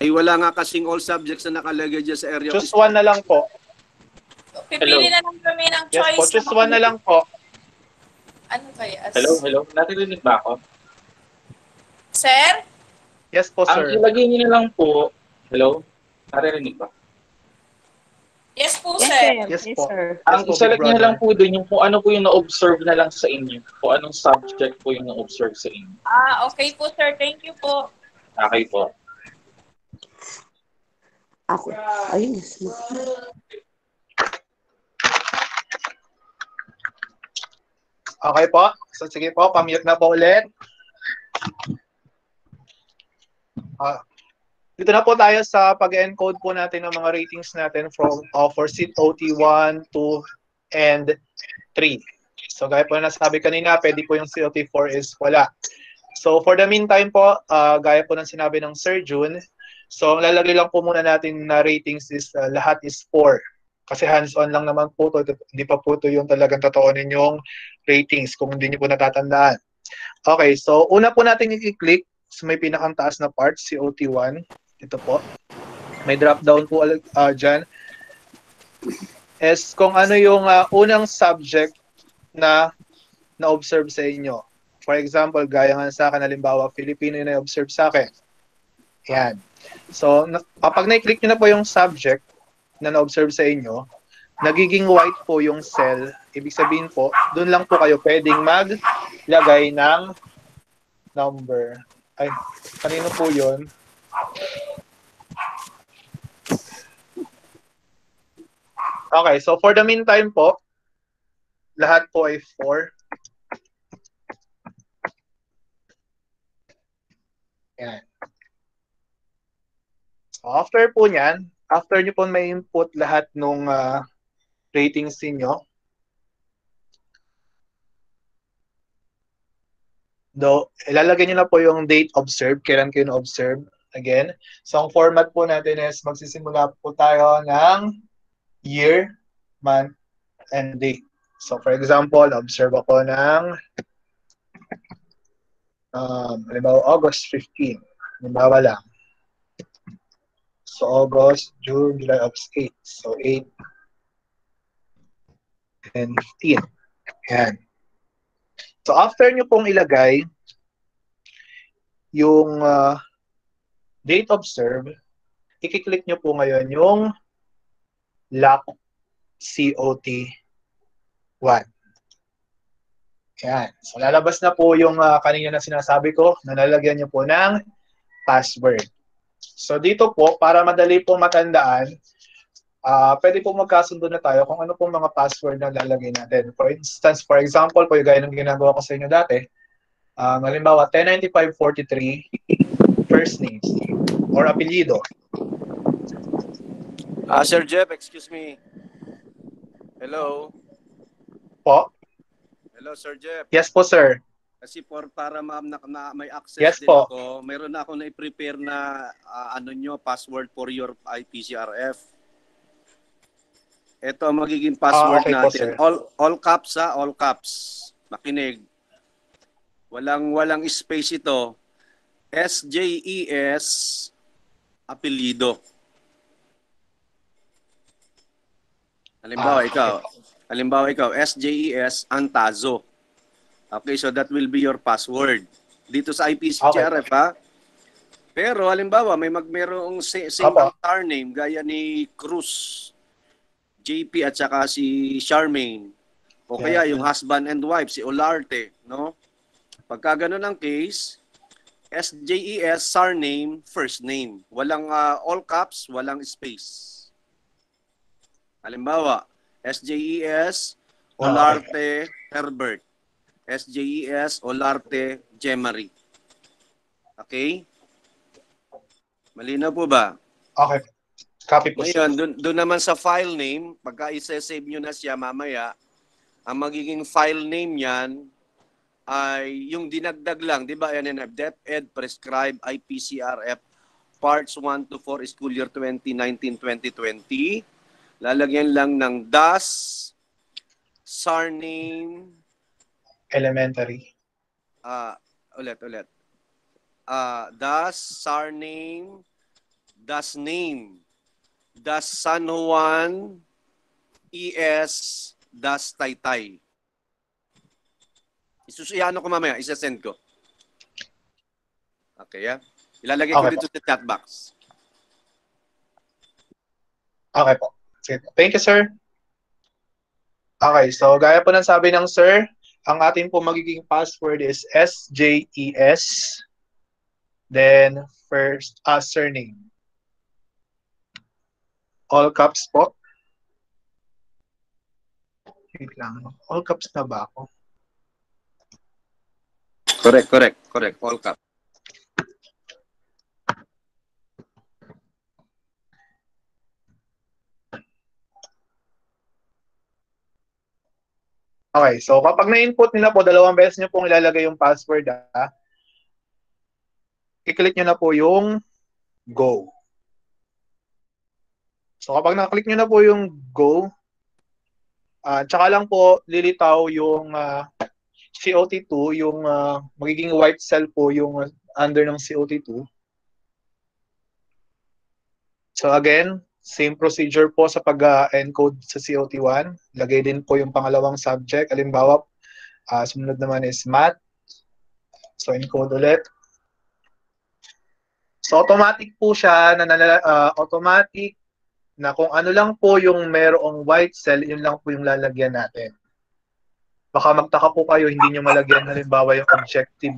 Ay wala nga kasing all subjects na nakalagay dyan sa area. Choose one na lang po. Pipili na lang kami ng Yes choice. po, choose one na lang po. Ano kaya? Hello, hello. Narinig ba ako? Sir? Yes po, Ang sir. ilagay niyo na lang po, hello? Naririnig ba? Yes po, Yes, sir. sir. Yes Yes, po. sir. Ang po, isalagay niyo lang po doon yung kung ano po yung na-observe na lang sa inyo. Kung anong subject po yung na-observe sa inyo. Ah, okay po, sir. Thank you po. Okay po. Ako. Ayun. Okay po. So sige po, pamute na po ulit. Ah, dito na po tayo sa pag-encode po natin ng mga ratings natin from uh, for seat OT 1, 2, and 3. So gaya po na nasabi kanina, pwede po yung COT 4 is wala. So for the meantime po, ah, gaya po ng sinabi ng Sir June, so ang lalagay lang po muna natin na ratings is ah, lahat is 4. Kasi hands-on lang naman po to, hindi pa po to yung talagang totoo ninyong ratings kung hindi niyo po natatandaan. Okay, so una po natin i-click sa may pinakang taas na part, COT1. Ito po. May drop down po uh, dyan. Is kung ano yung ah, unang subject na na-observe sa inyo. For example, gaya nga sa akin, halimbawa, Filipino yung na-observe sa akin. Yan. So, na- kapag na-click nyo na po yung subject na na-observe sa inyo, nagiging white po yung cell. Ibig sabihin po, doon lang po kayo pwedeng maglagay ng number. Ay, kanino po yun? Okay, so for the meantime po, lahat po ay 4. Yan. After po niyan, after nyo po may input lahat nung ah, ratings ninyo, do, ilalagay nyo na po yung date observed, kailan kayo na-observe. Again, so ang format po natin is magsisimula po tayo ng year, month, and date. So for example, observe ako ng um, halimbawa August 15. Halimbawa lang. So August, June, July, August 8. So 8 and 15. Yan. So after nyo pong ilagay yung uh, date observed, i-click nyo po ngayon yung lock COT 1. Yan. So, lalabas na po yung uh, kanina na sinasabi ko na nalagyan nyo po ng password. So, dito po, para madali po matandaan, uh, pwede po magkasundo na tayo kung ano po mga password na lalagay natin. For instance, for example, po yung gaya ng ginagawa ko sa inyo dati, um, halimbawa, 109543, first name, or apelyido. Ah, Sir Jeff, excuse me. Hello. Po? Hello, Sir Jeff. Yes po, sir. Kasi for para ma'am na, na may access Yes din po. ako, mayroon na ako na i-prepare na ah, ano nyo, password for your IPCRF. Ito ang magiging password Ah, okay po, natin. sir. all all caps ha, all caps. Makinig. Walang walang space ito. S J E S apelyido. Halimbawa Ah, ikaw, halimbawa ikaw S J E S Antazo. Okay, so that will be your password. Dito sa IPCRF ha. Pero halimbawa may magmerong si- single star name gaya ni Cruz, JP at saka si Charmaine. O kaya yung husband and wife, si Olarte, no? Pagka ganun ang case, SJES, surname, first name. Walang ah, all caps, walang space. Halimbawa, SJES, Olarte, Herbert. SJES, Olarte, Jemary. Okay? Malinaw po ba? Okay. Copy po. Ngayon, dun, dun naman sa file name, pagka isa-save nyo na siya mamaya, ang magiging file name niyan ay yung dinagdag lang, di ba, NNF, DepEd Prescribed IPCRF Parts 1 to 4 School Year 2019-2020. Lalagyan lang ng DAS, surname, Elementary. ah ulit, ulit. Ah, DAS, surname, DAS name, DAS San Juan, ES, DAS Taytay. Isusiyano ko mamaya, isa-send ko. Okay, yeah? Ilalagay ko Okay dito sa chat box. Okay po. Thank you, sir. Okay, so gaya po ng sabi ng sir, ang ating po magiging password is SJES, then first, uh, surname. All caps po. Wait lang. All caps na ba ako? Correct, correct, correct. All cap. Okay, so kapag na-input nila po, dalawang beses nyo pong ilalagay yung password, ha? I-click nyo na po yung go. So kapag na-click nyo na po yung go, ah tsaka lang po lilitaw yung ah, COT2, yung ah, magiging white cell po yung under ng COT2. So again, same procedure po sa pag-encode sa COT1. Lagay din po yung pangalawang subject. Halimbawa, ah sumunod naman is math. So encode ulit. So automatic po siya na ah, automatic na kung ano lang po yung merong white cell, yun lang po yung lalagyan natin. Baka magtaka po kayo, hindi nyo malagyan halimbawa yung objective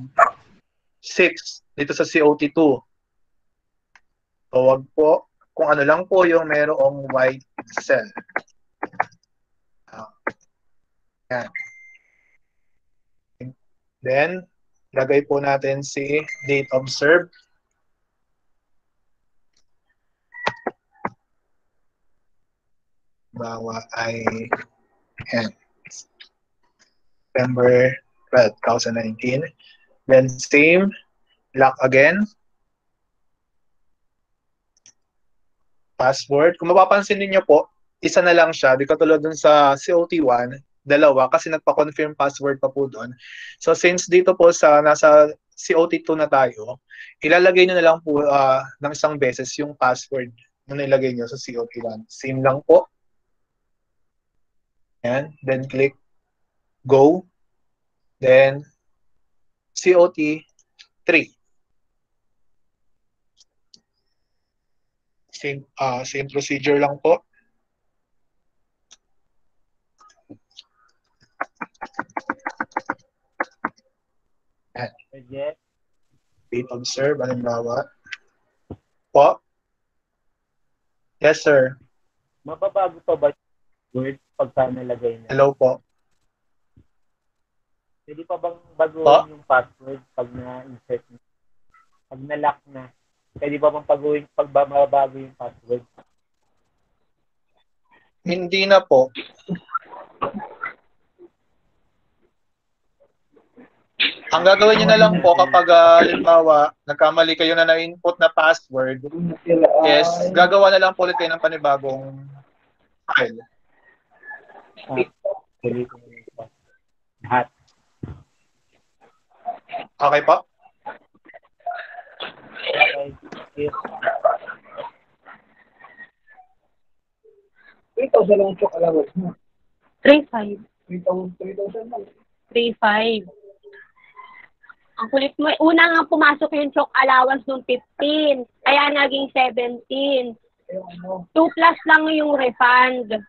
6 dito sa COT2. So wag po, kung ano lang po yung merong white cell. Ah. Yan. Then, lagay po natin si date observed. Bawa ay yan. September 12, 2019. Then same, lock again. passport. Kung mapapansin niyo po, isa na lang siya. Di katulad dun sa COT1, dalawa kasi nagpa-confirm password pa po doon. So since dito po sa nasa COT2 na tayo, ilalagay niyo na lang po uh, ng isang beses yung password na nilagay niyo sa COT1. Same lang po. Yan. Then click Go. Then COT3. Same, ah, same procedure lang po. Jeff, Date observe, halimbawa. Po? Yes, sir. mababago pa ba word pagka nalagay na? Hello po. Pwede pa bang baguhin yung password pag na-insert na? Pag na-lock na, pwede pa bang baguhin pag ba mababago yung password? Hindi na po. Ang gagawin niyo na lang po kapag ah, halimbawa nagkamali kayo na na-input na password is gagawa na lang po ulit kayo ng panibagong file. Lahat. Okay po? Okay. If 3,000 lang chok allowance mo. 3-5. 3,000 3,000 lang. 3-5. Ang kulit mo. Una nga pumasok yung choke allowance nung 15. Kaya naging 17. Ayun, ano. 2 plus lang yung refund.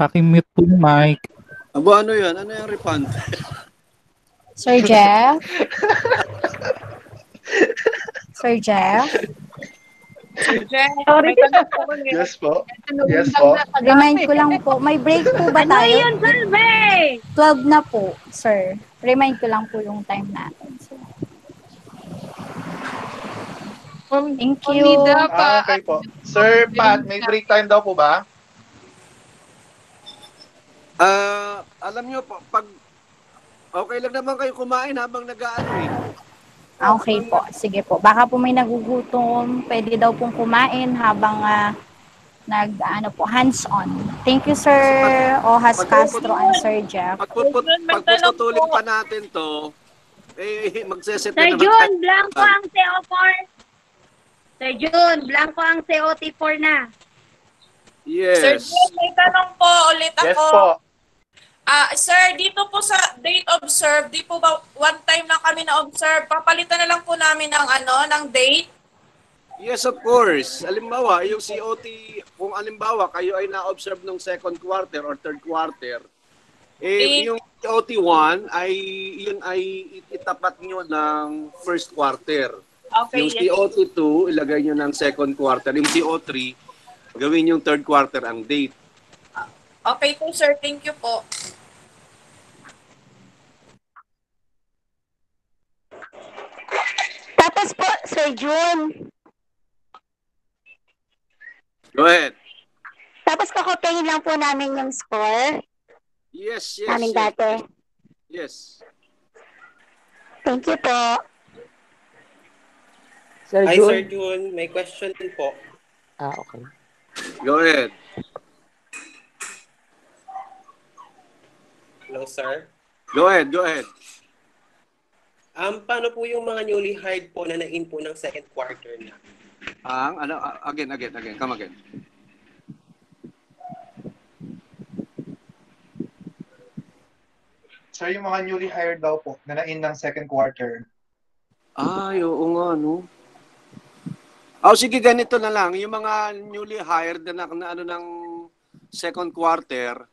Pakimute po yung mic. Abo, ano yan? Ano yung refund? Sir Jeff? Sir Jeff? Jen, Sorry. ulit. Yes po. Yes po. Remind ko lang po. May break po ba Ano tayo? yun, survey? 12 na po, sir. Remind ko lang po yung time natin. sir. Thank you. Ah, okay po. Sir Pat, may break time daw po ba? Ah, alam nyo, pa- pag okay lang naman kayo kumain habang nag-aano eh. Ah, Okay po. Sige po. Baka po may nagugutom. Pwede daw pong kumain habang ah, nag, ano po, hands-on. Thank you, Sir Ohas Castro and Sir Jeff. Pagpuput, pagpuputulin pa natin to, eh, magseset na Sir naman Jun, tayo. blanco ang CO4. Sir Jun, blanco ang COT4 na. Sir Yes. Jen, may tanong po ulit Yes ako. po. Ah, sir, dito po sa date observed, di po ba one time lang kami na-observe? Papalitan na lang po namin ng ano, ng date. Yes, of course. Alimbawa, yung COT, kung alimbawa kayo ay na-observe nung second quarter or third quarter, eh, Eh. yung COT1 ay yun ay itapat nyo ng first quarter. Okay, Yung yes. COT2, ilagay nyo ng second quarter. Yung CO3, gawin yung third quarter ang date. Okay po, sir. Thank you po. Tapos po, Sir June, Go ahead. tapos kakopyahin lang po namin yung score Yes, yes, namin yes. dati. Yes. Thank you po. Sir Hi. Sir Jun. May question din po. Ah, okay. Go ahead. Hello, sir. Go ahead, go ahead. Um, paano po yung mga newly hired po na na-in po ng second quarter na? Ang, ano, ah, again, again, again. Come again. Sir, yung mga newly hired daw po na na-in ng second quarter. Ay, oo nga, no? Oh, sige, ganito na lang. Yung mga newly hired na, na ano ng second quarter,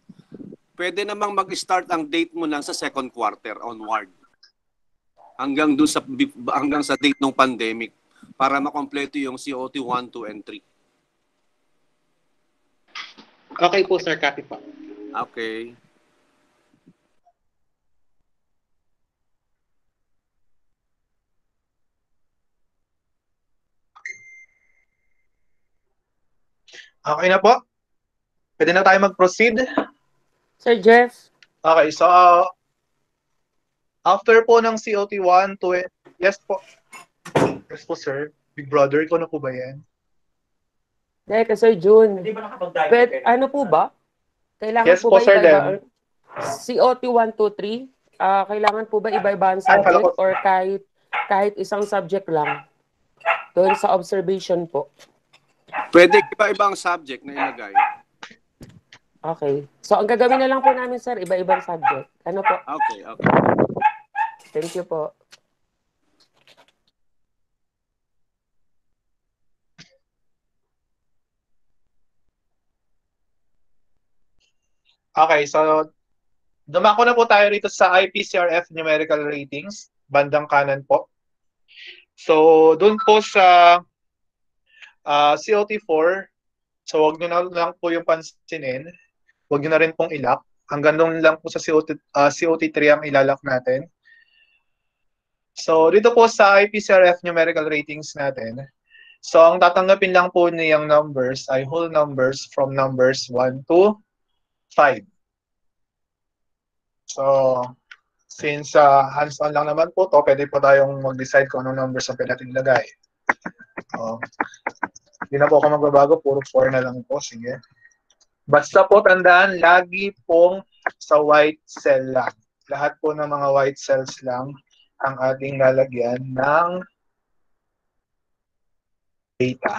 pwede namang mag-start ang date mo lang sa second quarter onward. Hanggang doon sa hanggang sa date ng pandemic para makompleto yung COT 1, 2 and 3. Okay po, sir. Copy po. Okay. Okay na po? Pwede na tayo mag-proceed? Sir Jeff, Okay, so uh, after po ng COT1 to yes po. Yes po, sir. Big brother, ikaw na po ba yan? Teka, Sir Jun. Hindi ba nakapag-dive? Pwede, ano po ba? Kailangan Yes po, po, ba Sir iba-iba? COT 1, 2, 3? Ah, kailangan po ba iba-iba ang Ay, kala subject ko- or kahit kahit isang subject lang? Doon sa observation po. Pwede iba-ibang subject na ilagay. Okay. So, ang gagawin na lang po namin, sir, iba-ibang subject. Ano po? Okay, okay. Thank you po. Okay, so dumako na po tayo rito sa IPCRF numerical ratings, bandang kanan po. So, doon po sa ah, uh, COT4, so wag niyo na lang po yung pansinin Wag nyo na rin pong ilak. Hanggang doon lang po sa COT, uh, COT3 ang ilalak natin. So, dito po sa IPCRF numerical ratings natin, so ang tatanggapin lang po niyang numbers ay whole numbers from numbers 1 to 5. So, since uh, hands-on lang naman po to, pwede po tayong mag-decide kung anong numbers ang pwede natin ilagay. So, hindi na po ako magbabago, puro 4 na lang po. Sige. Basta po tandaan, lagi pong sa white cell lang. Lahat po ng mga white cells lang ang ating lalagyan ng data.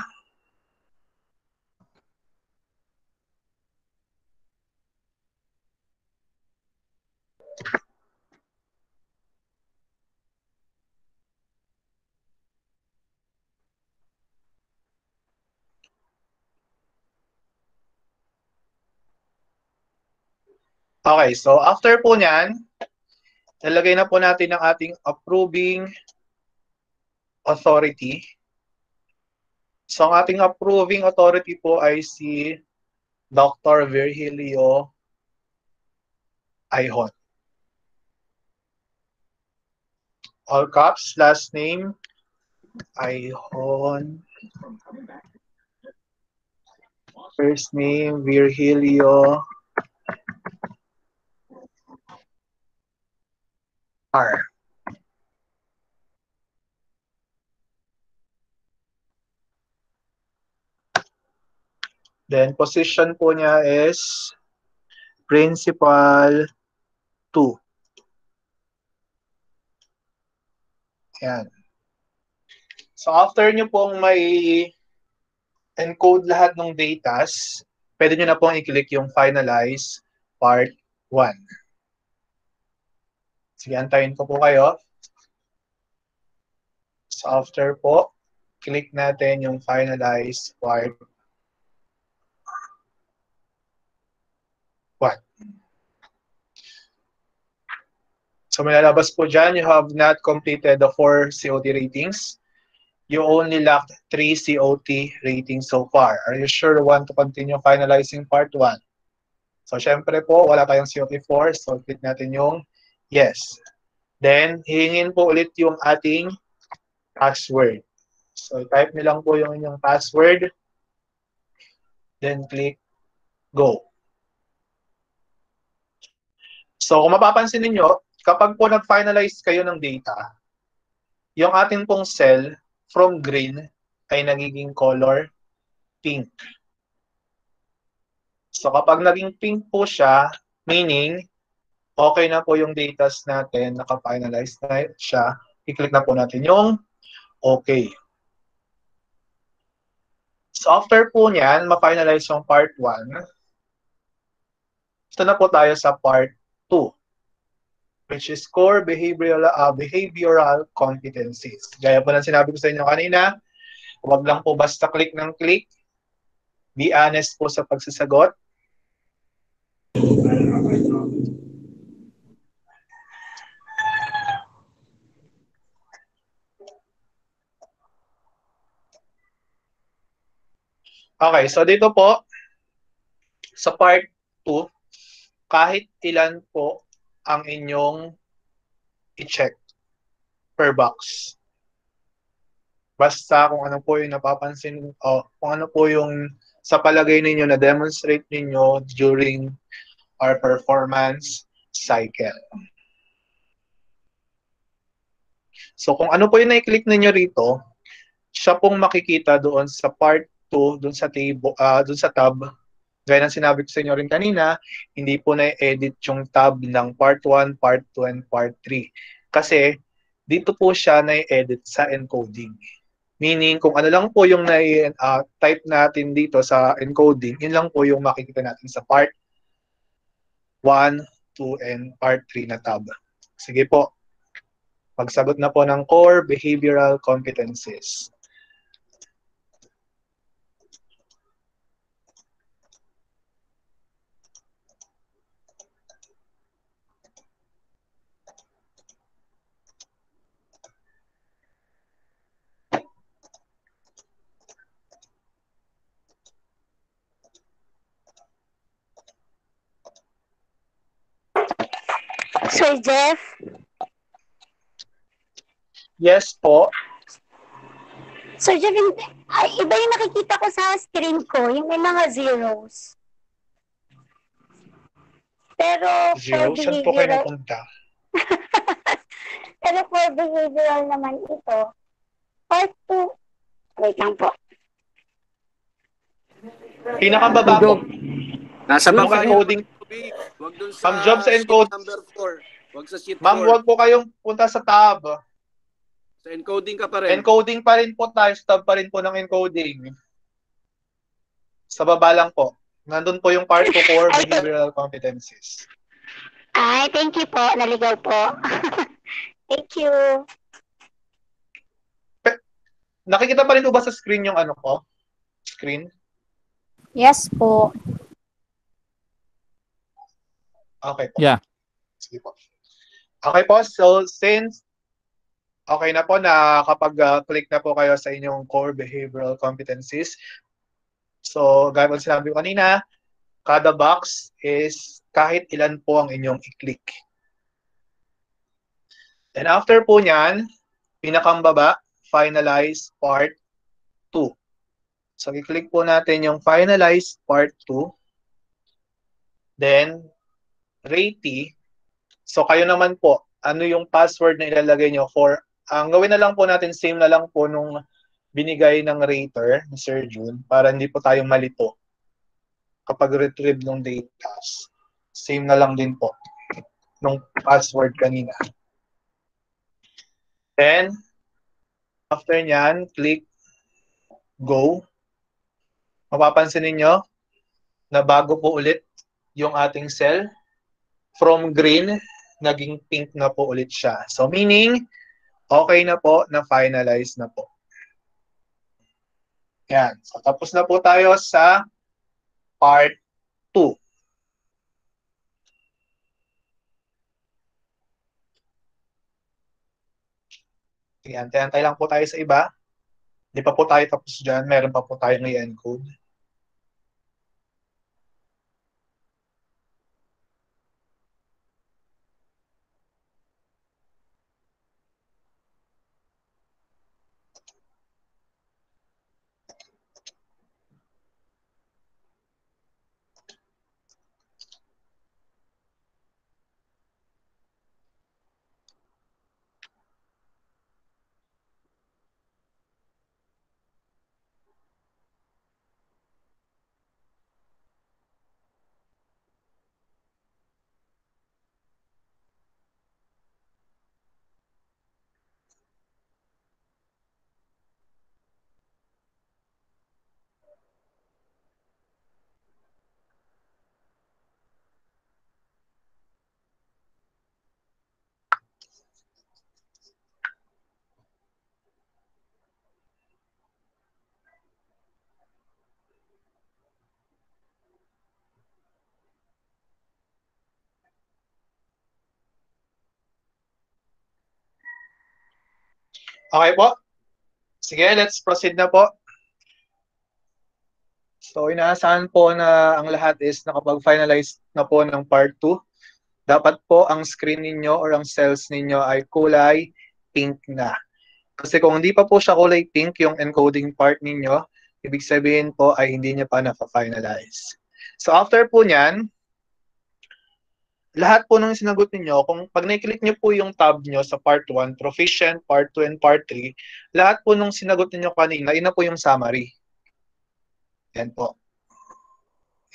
Okay, so after po niyan, nalagay na po natin ang ating approving authority. So ang ating approving authority po ay si Dr. Virgilio Ayhon. All caps, last name, Ayhon. First name, Virgilio R. Then position po niya is principal 2. Yan. So after nyo pong may encode lahat ng datas, pwede nyo na pong i-click yung finalize part 1. Sige, antayin ko po kayo. So after po, click natin yung finalize part 1. So may lalabas po dyan, you have not completed the 4 COT ratings. You only lacked 3 COT ratings so far. Are you sure you want to continue finalizing part 1? So syempre po, wala tayong COT4, so click natin yung yes. Then, hihingin po ulit yung ating password. So type nyo lang po yung inyong password. Then click go. So kung mapapansin niyo, kapag po nag-finalize kayo ng data, yung ating pong cell from green ay nagiging color pink. So kapag naging pink po siya, meaning okay na po yung data natin, naka-finalize na siya, i-click na po natin yung okay. So after po niyan, ma-finalize yung part 1, ito na po tayo sa part 2 which is core behavioral uh, behavioral competencies. Gaya po ng sinabi ko sa inyo kanina, huwag lang po basta click ng click. Be honest po sa pagsasagot. Okay, so dito po, sa part 2, kahit ilan po ang inyong i-check per box. Basta kung ano po yung napapansin o kung ano po yung sa palagay ninyo na demonstrate ninyo during our performance cycle. So kung ano po yung na-click ninyo rito, siya pong makikita doon sa part 2, doon sa table, uh, doon sa tab Gaya ng sinabi ko sa inyo rin kanina, hindi po na-edit yung tab ng part 1, part 2, and part 3. Kasi dito po siya na-edit sa encoding. Meaning, kung ano lang po yung na-type uh, natin dito sa encoding, yun lang po yung makikita natin sa part 1, 2, and part 3 na tab. Sige po. Pagsagot na po ng core behavioral competencies. Sir Jeff? Yes po. Sir Jeff, ay, iba yung nakikita ko sa screen ko, yung may mga zeros. Pero Zero. Saan po kayo napunta? pero for behavioral naman ito, part 2, wait lang po. Pinakababa po. Nasa Ma'am, baba encoding. Wag dun Ma'am, job sa sheet encode. number 4. Wag sa sheet Ma'am, 4. huwag po kayong punta sa tab. Sa encoding ka pa rin. Encoding pa rin po tayo. Sa tab pa rin po ng encoding. Sa baba lang po. Nandun po yung part 2 core behavioral competencies. Ay, thank you po. Naligaw po. thank you. Nakikita pa rin po ba sa screen yung ano ko? Screen? Yes po. Okay po. Yeah. Sige po. Okay po, so since okay na po na kapag click na po kayo sa inyong core behavioral competencies, so gaya po sinabi ko kanina, kada box is kahit ilan po ang inyong i-click. And after po niyan, pinakang baba, finalize part 2. So, i-click po natin yung finalize part 2. Then, Rate. So kayo naman po, ano yung password na ilalagay nyo for, ang gawin na lang po natin, same na lang po nung binigay ng rater ni Sir June para hindi po tayo malito kapag retrieve ng data. Same na lang din po nung password kanina. Then, after nyan, click go. Mapapansin ninyo na bago po ulit yung ating cell from green, naging pink na po ulit siya. So meaning, okay na po, na finalize na po. Yan. So tapos na po tayo sa part 2. Yan, antay lang po tayo sa iba. Hindi pa po tayo tapos dyan. Meron pa po tayong i-encode. Okay po. Sige, let's proceed na po. So, inaasahan po na ang lahat is nakapag-finalize na po ng part 2. Dapat po ang screen ninyo or ang cells ninyo ay kulay pink na. Kasi kung hindi pa po siya kulay pink yung encoding part ninyo, ibig sabihin po ay hindi niya pa na-finalize. So, after po niyan, lahat po ng sinagot ninyo, kung pag na-click nyo po yung tab nyo sa part 1, proficient, part 2, and part 3, lahat po nung sinagot ninyo kanina, yun na po yung summary. Yan po.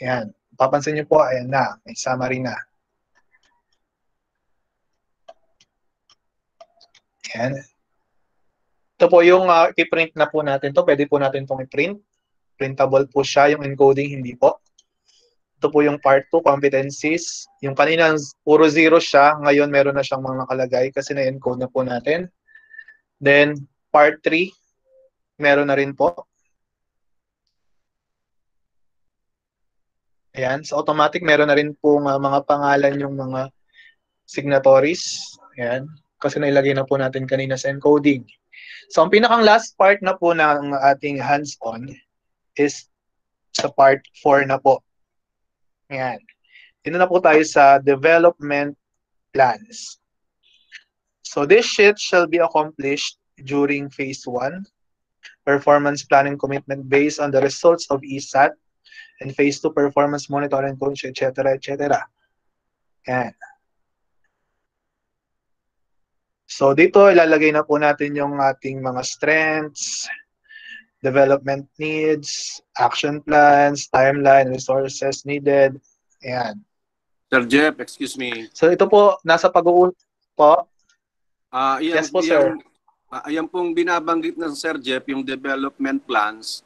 Yan. Papansin nyo po, ayan na, may summary na. Yan. Ito po yung uh, i-print na po natin to. Pwede po natin itong i-print. Printable po siya, yung encoding hindi po. Ito po yung part 2, competencies. Yung kanina, puro zero siya. Ngayon, meron na siyang mga nakalagay kasi na-encode na po natin. Then, part 3, meron na rin po. Ayan. So, automatic, meron na rin po uh, mga pangalan yung mga signatories. Ayan. Kasi nailagay na po natin kanina sa encoding. So, ang pinakang last part na po ng ating hands-on is sa part 4 na po. Ayan. Dito na po tayo sa development plans. So this shit shall be accomplished during phase one, performance planning commitment based on the results of ESAT, and phase two, performance monitoring, coach, etc., etc. Yan. So dito ilalagay na po natin yung ating mga strengths, development needs, action plans, timeline, resources needed. Ayan. Sir Jeff, excuse me. So ito po, nasa pag-uul po. Ah, yan, Yes po, yan- sir. ah, yan pong binabanggit ng Sir Jeff, yung development plans.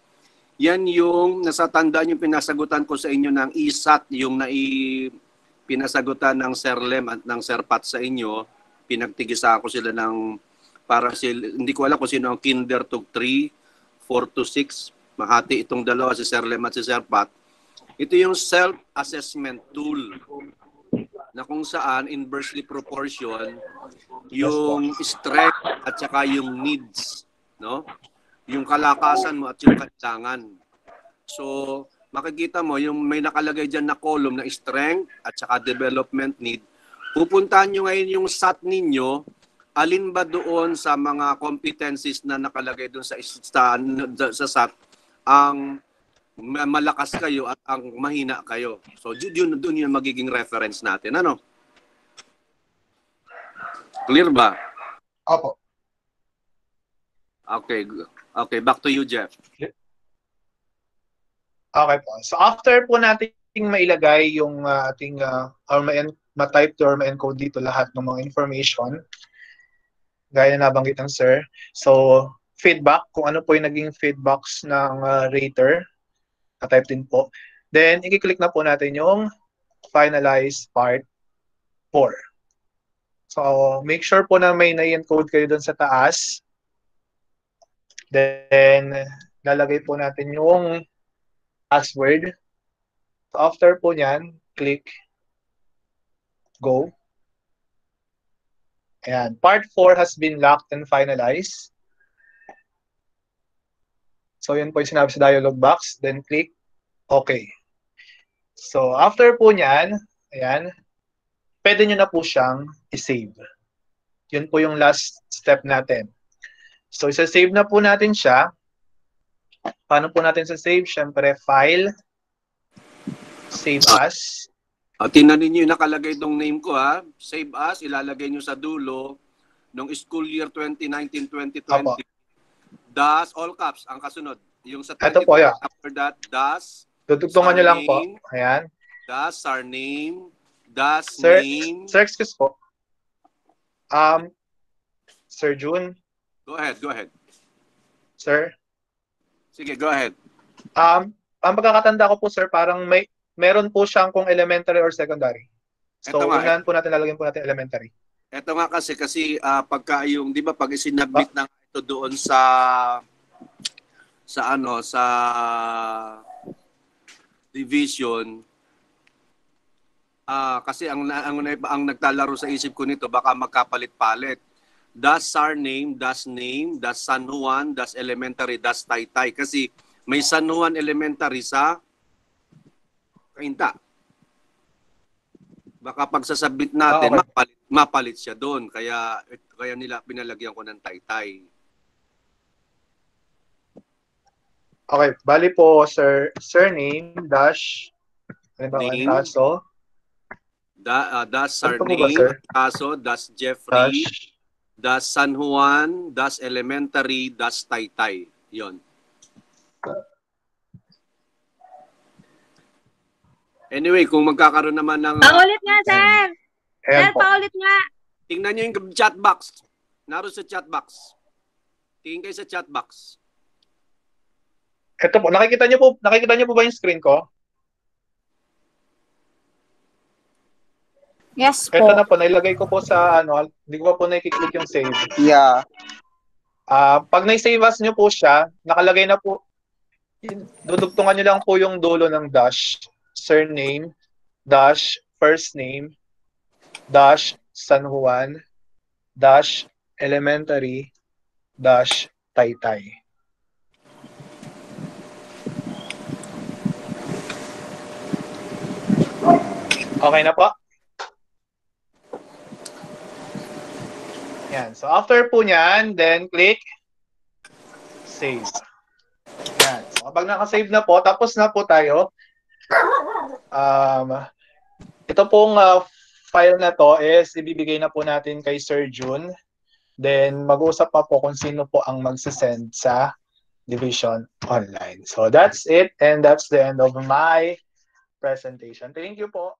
Yan yung nasatandaan yung pinasagutan ko sa inyo ng ISAT, yung nai pinasagutan ng Sir Lem at ng Sir Pat sa inyo. Pinagtigisa ko sila ng para sila, hindi ko alam kung sino ang kinder to 3, 4 to 6. Mahati itong dalawa, si Sir Lem at si Sir Pat. Ito yung self-assessment tool na kung saan inversely proportion yung strength at saka yung needs, no? Yung kalakasan mo at yung kailangan. So, makikita mo yung may nakalagay diyan na column na strength at saka development need. Pupuntahan nyo ngayon yung SAT ninyo, alin ba doon sa mga competencies na nakalagay doon sa sa, sa SAT ang ma- malakas kayo at ang mahina kayo. So, yun, doon yung magiging reference natin. Ano? Clear ba? Opo. Okay. Okay, back to you, Jeff. Okay po. So after po nating mailagay yung uh, ating uh, or ma- ma-type to or ma-encode dito lahat ng mga information, gaya na nabanggit ng sir. So feedback, kung ano po yung naging feedbacks ng uh, rater, na-type din po. Then, i-click na po natin yung finalize part 4. So, make sure po na may na-encode kayo dun sa taas. Then, lalagay po natin yung password. So after po niyan, click go. Ayan. Part 4 has been locked and finalized. So yun po yung sinabi sa dialog box. Then click OK. So after po niyan, ayan, pwede nyo na po siyang i-save. Yun po yung last step natin. So isa-save na po natin siya. Paano po natin sa save? Siyempre, file, save as. Uh, tingnan ninyo yung nakalagay tong name ko ha. Save as, ilalagay nyo sa dulo ng school year 2019-2020. Apo. Das, all caps, ang kasunod. Yung sa Ito po, yeah. after that, das, Tutugtungan nyo lang po. Ayan. das, surname, das, Sir, name. sir, excuse po. Um, Sir June, Go ahead, go ahead. sir. Sige, go ahead. Um, ang pagkakatanda ko po, sir, parang may meron po siyang kung elementary or secondary. So, Ito nga, unahan po natin, lalagyan po natin elementary. Ito nga kasi kasi ah, pagka yung 'di ba pag isinabit na ito doon sa sa ano sa division ah kasi ang ang, ang nagtalaro sa isip ko nito baka magkapalit-palit. Das surname, das name, das San Juan, das elementary, das Taytay kasi may San Juan elementary sa Kainta. Baka pag sasabit natin, Ah, okay. mapalit, mapalit siya doon. Kaya, kaya nila pinalagyan ko ng taytay. Okay, bali po, sir, surname, dash, ba, Name. kaso, Da, uh, das Ano ba, surname, sir? kaso, das Jeffrey, dash, das San Juan, das elementary, das taytay. Yon. Anyway, kung magkakaroon naman ng... Paulit nga, sir! ayan Sir, po. paulit nga! Tingnan nyo yung chat box. Naroon sa chat box. Tingin kayo sa chat box. Ito po, nakikita niyo po, nakikita niyo po ba yung screen ko? Yes po. Ito na po, nailagay ko po sa, ano, hindi ko pa po nakiklik yung save. Yeah. Ah, pag na-save as nyo po siya, nakalagay na po, dudugtungan nyo lang po yung dulo ng dash, surname, dash, first name, dash, San Juan, dash, elementary, dash, taytay. Okay na po? Yan. So after po niyan, then click save. Yan. So kapag naka-save na po, tapos na po tayo. Um, ito pong uh, file na to is ibibigay na po natin kay Sir June. Then mag-usap pa po kung sino po ang magsisend sa division online. So that's it and that's the end of my presentation. Thank you po.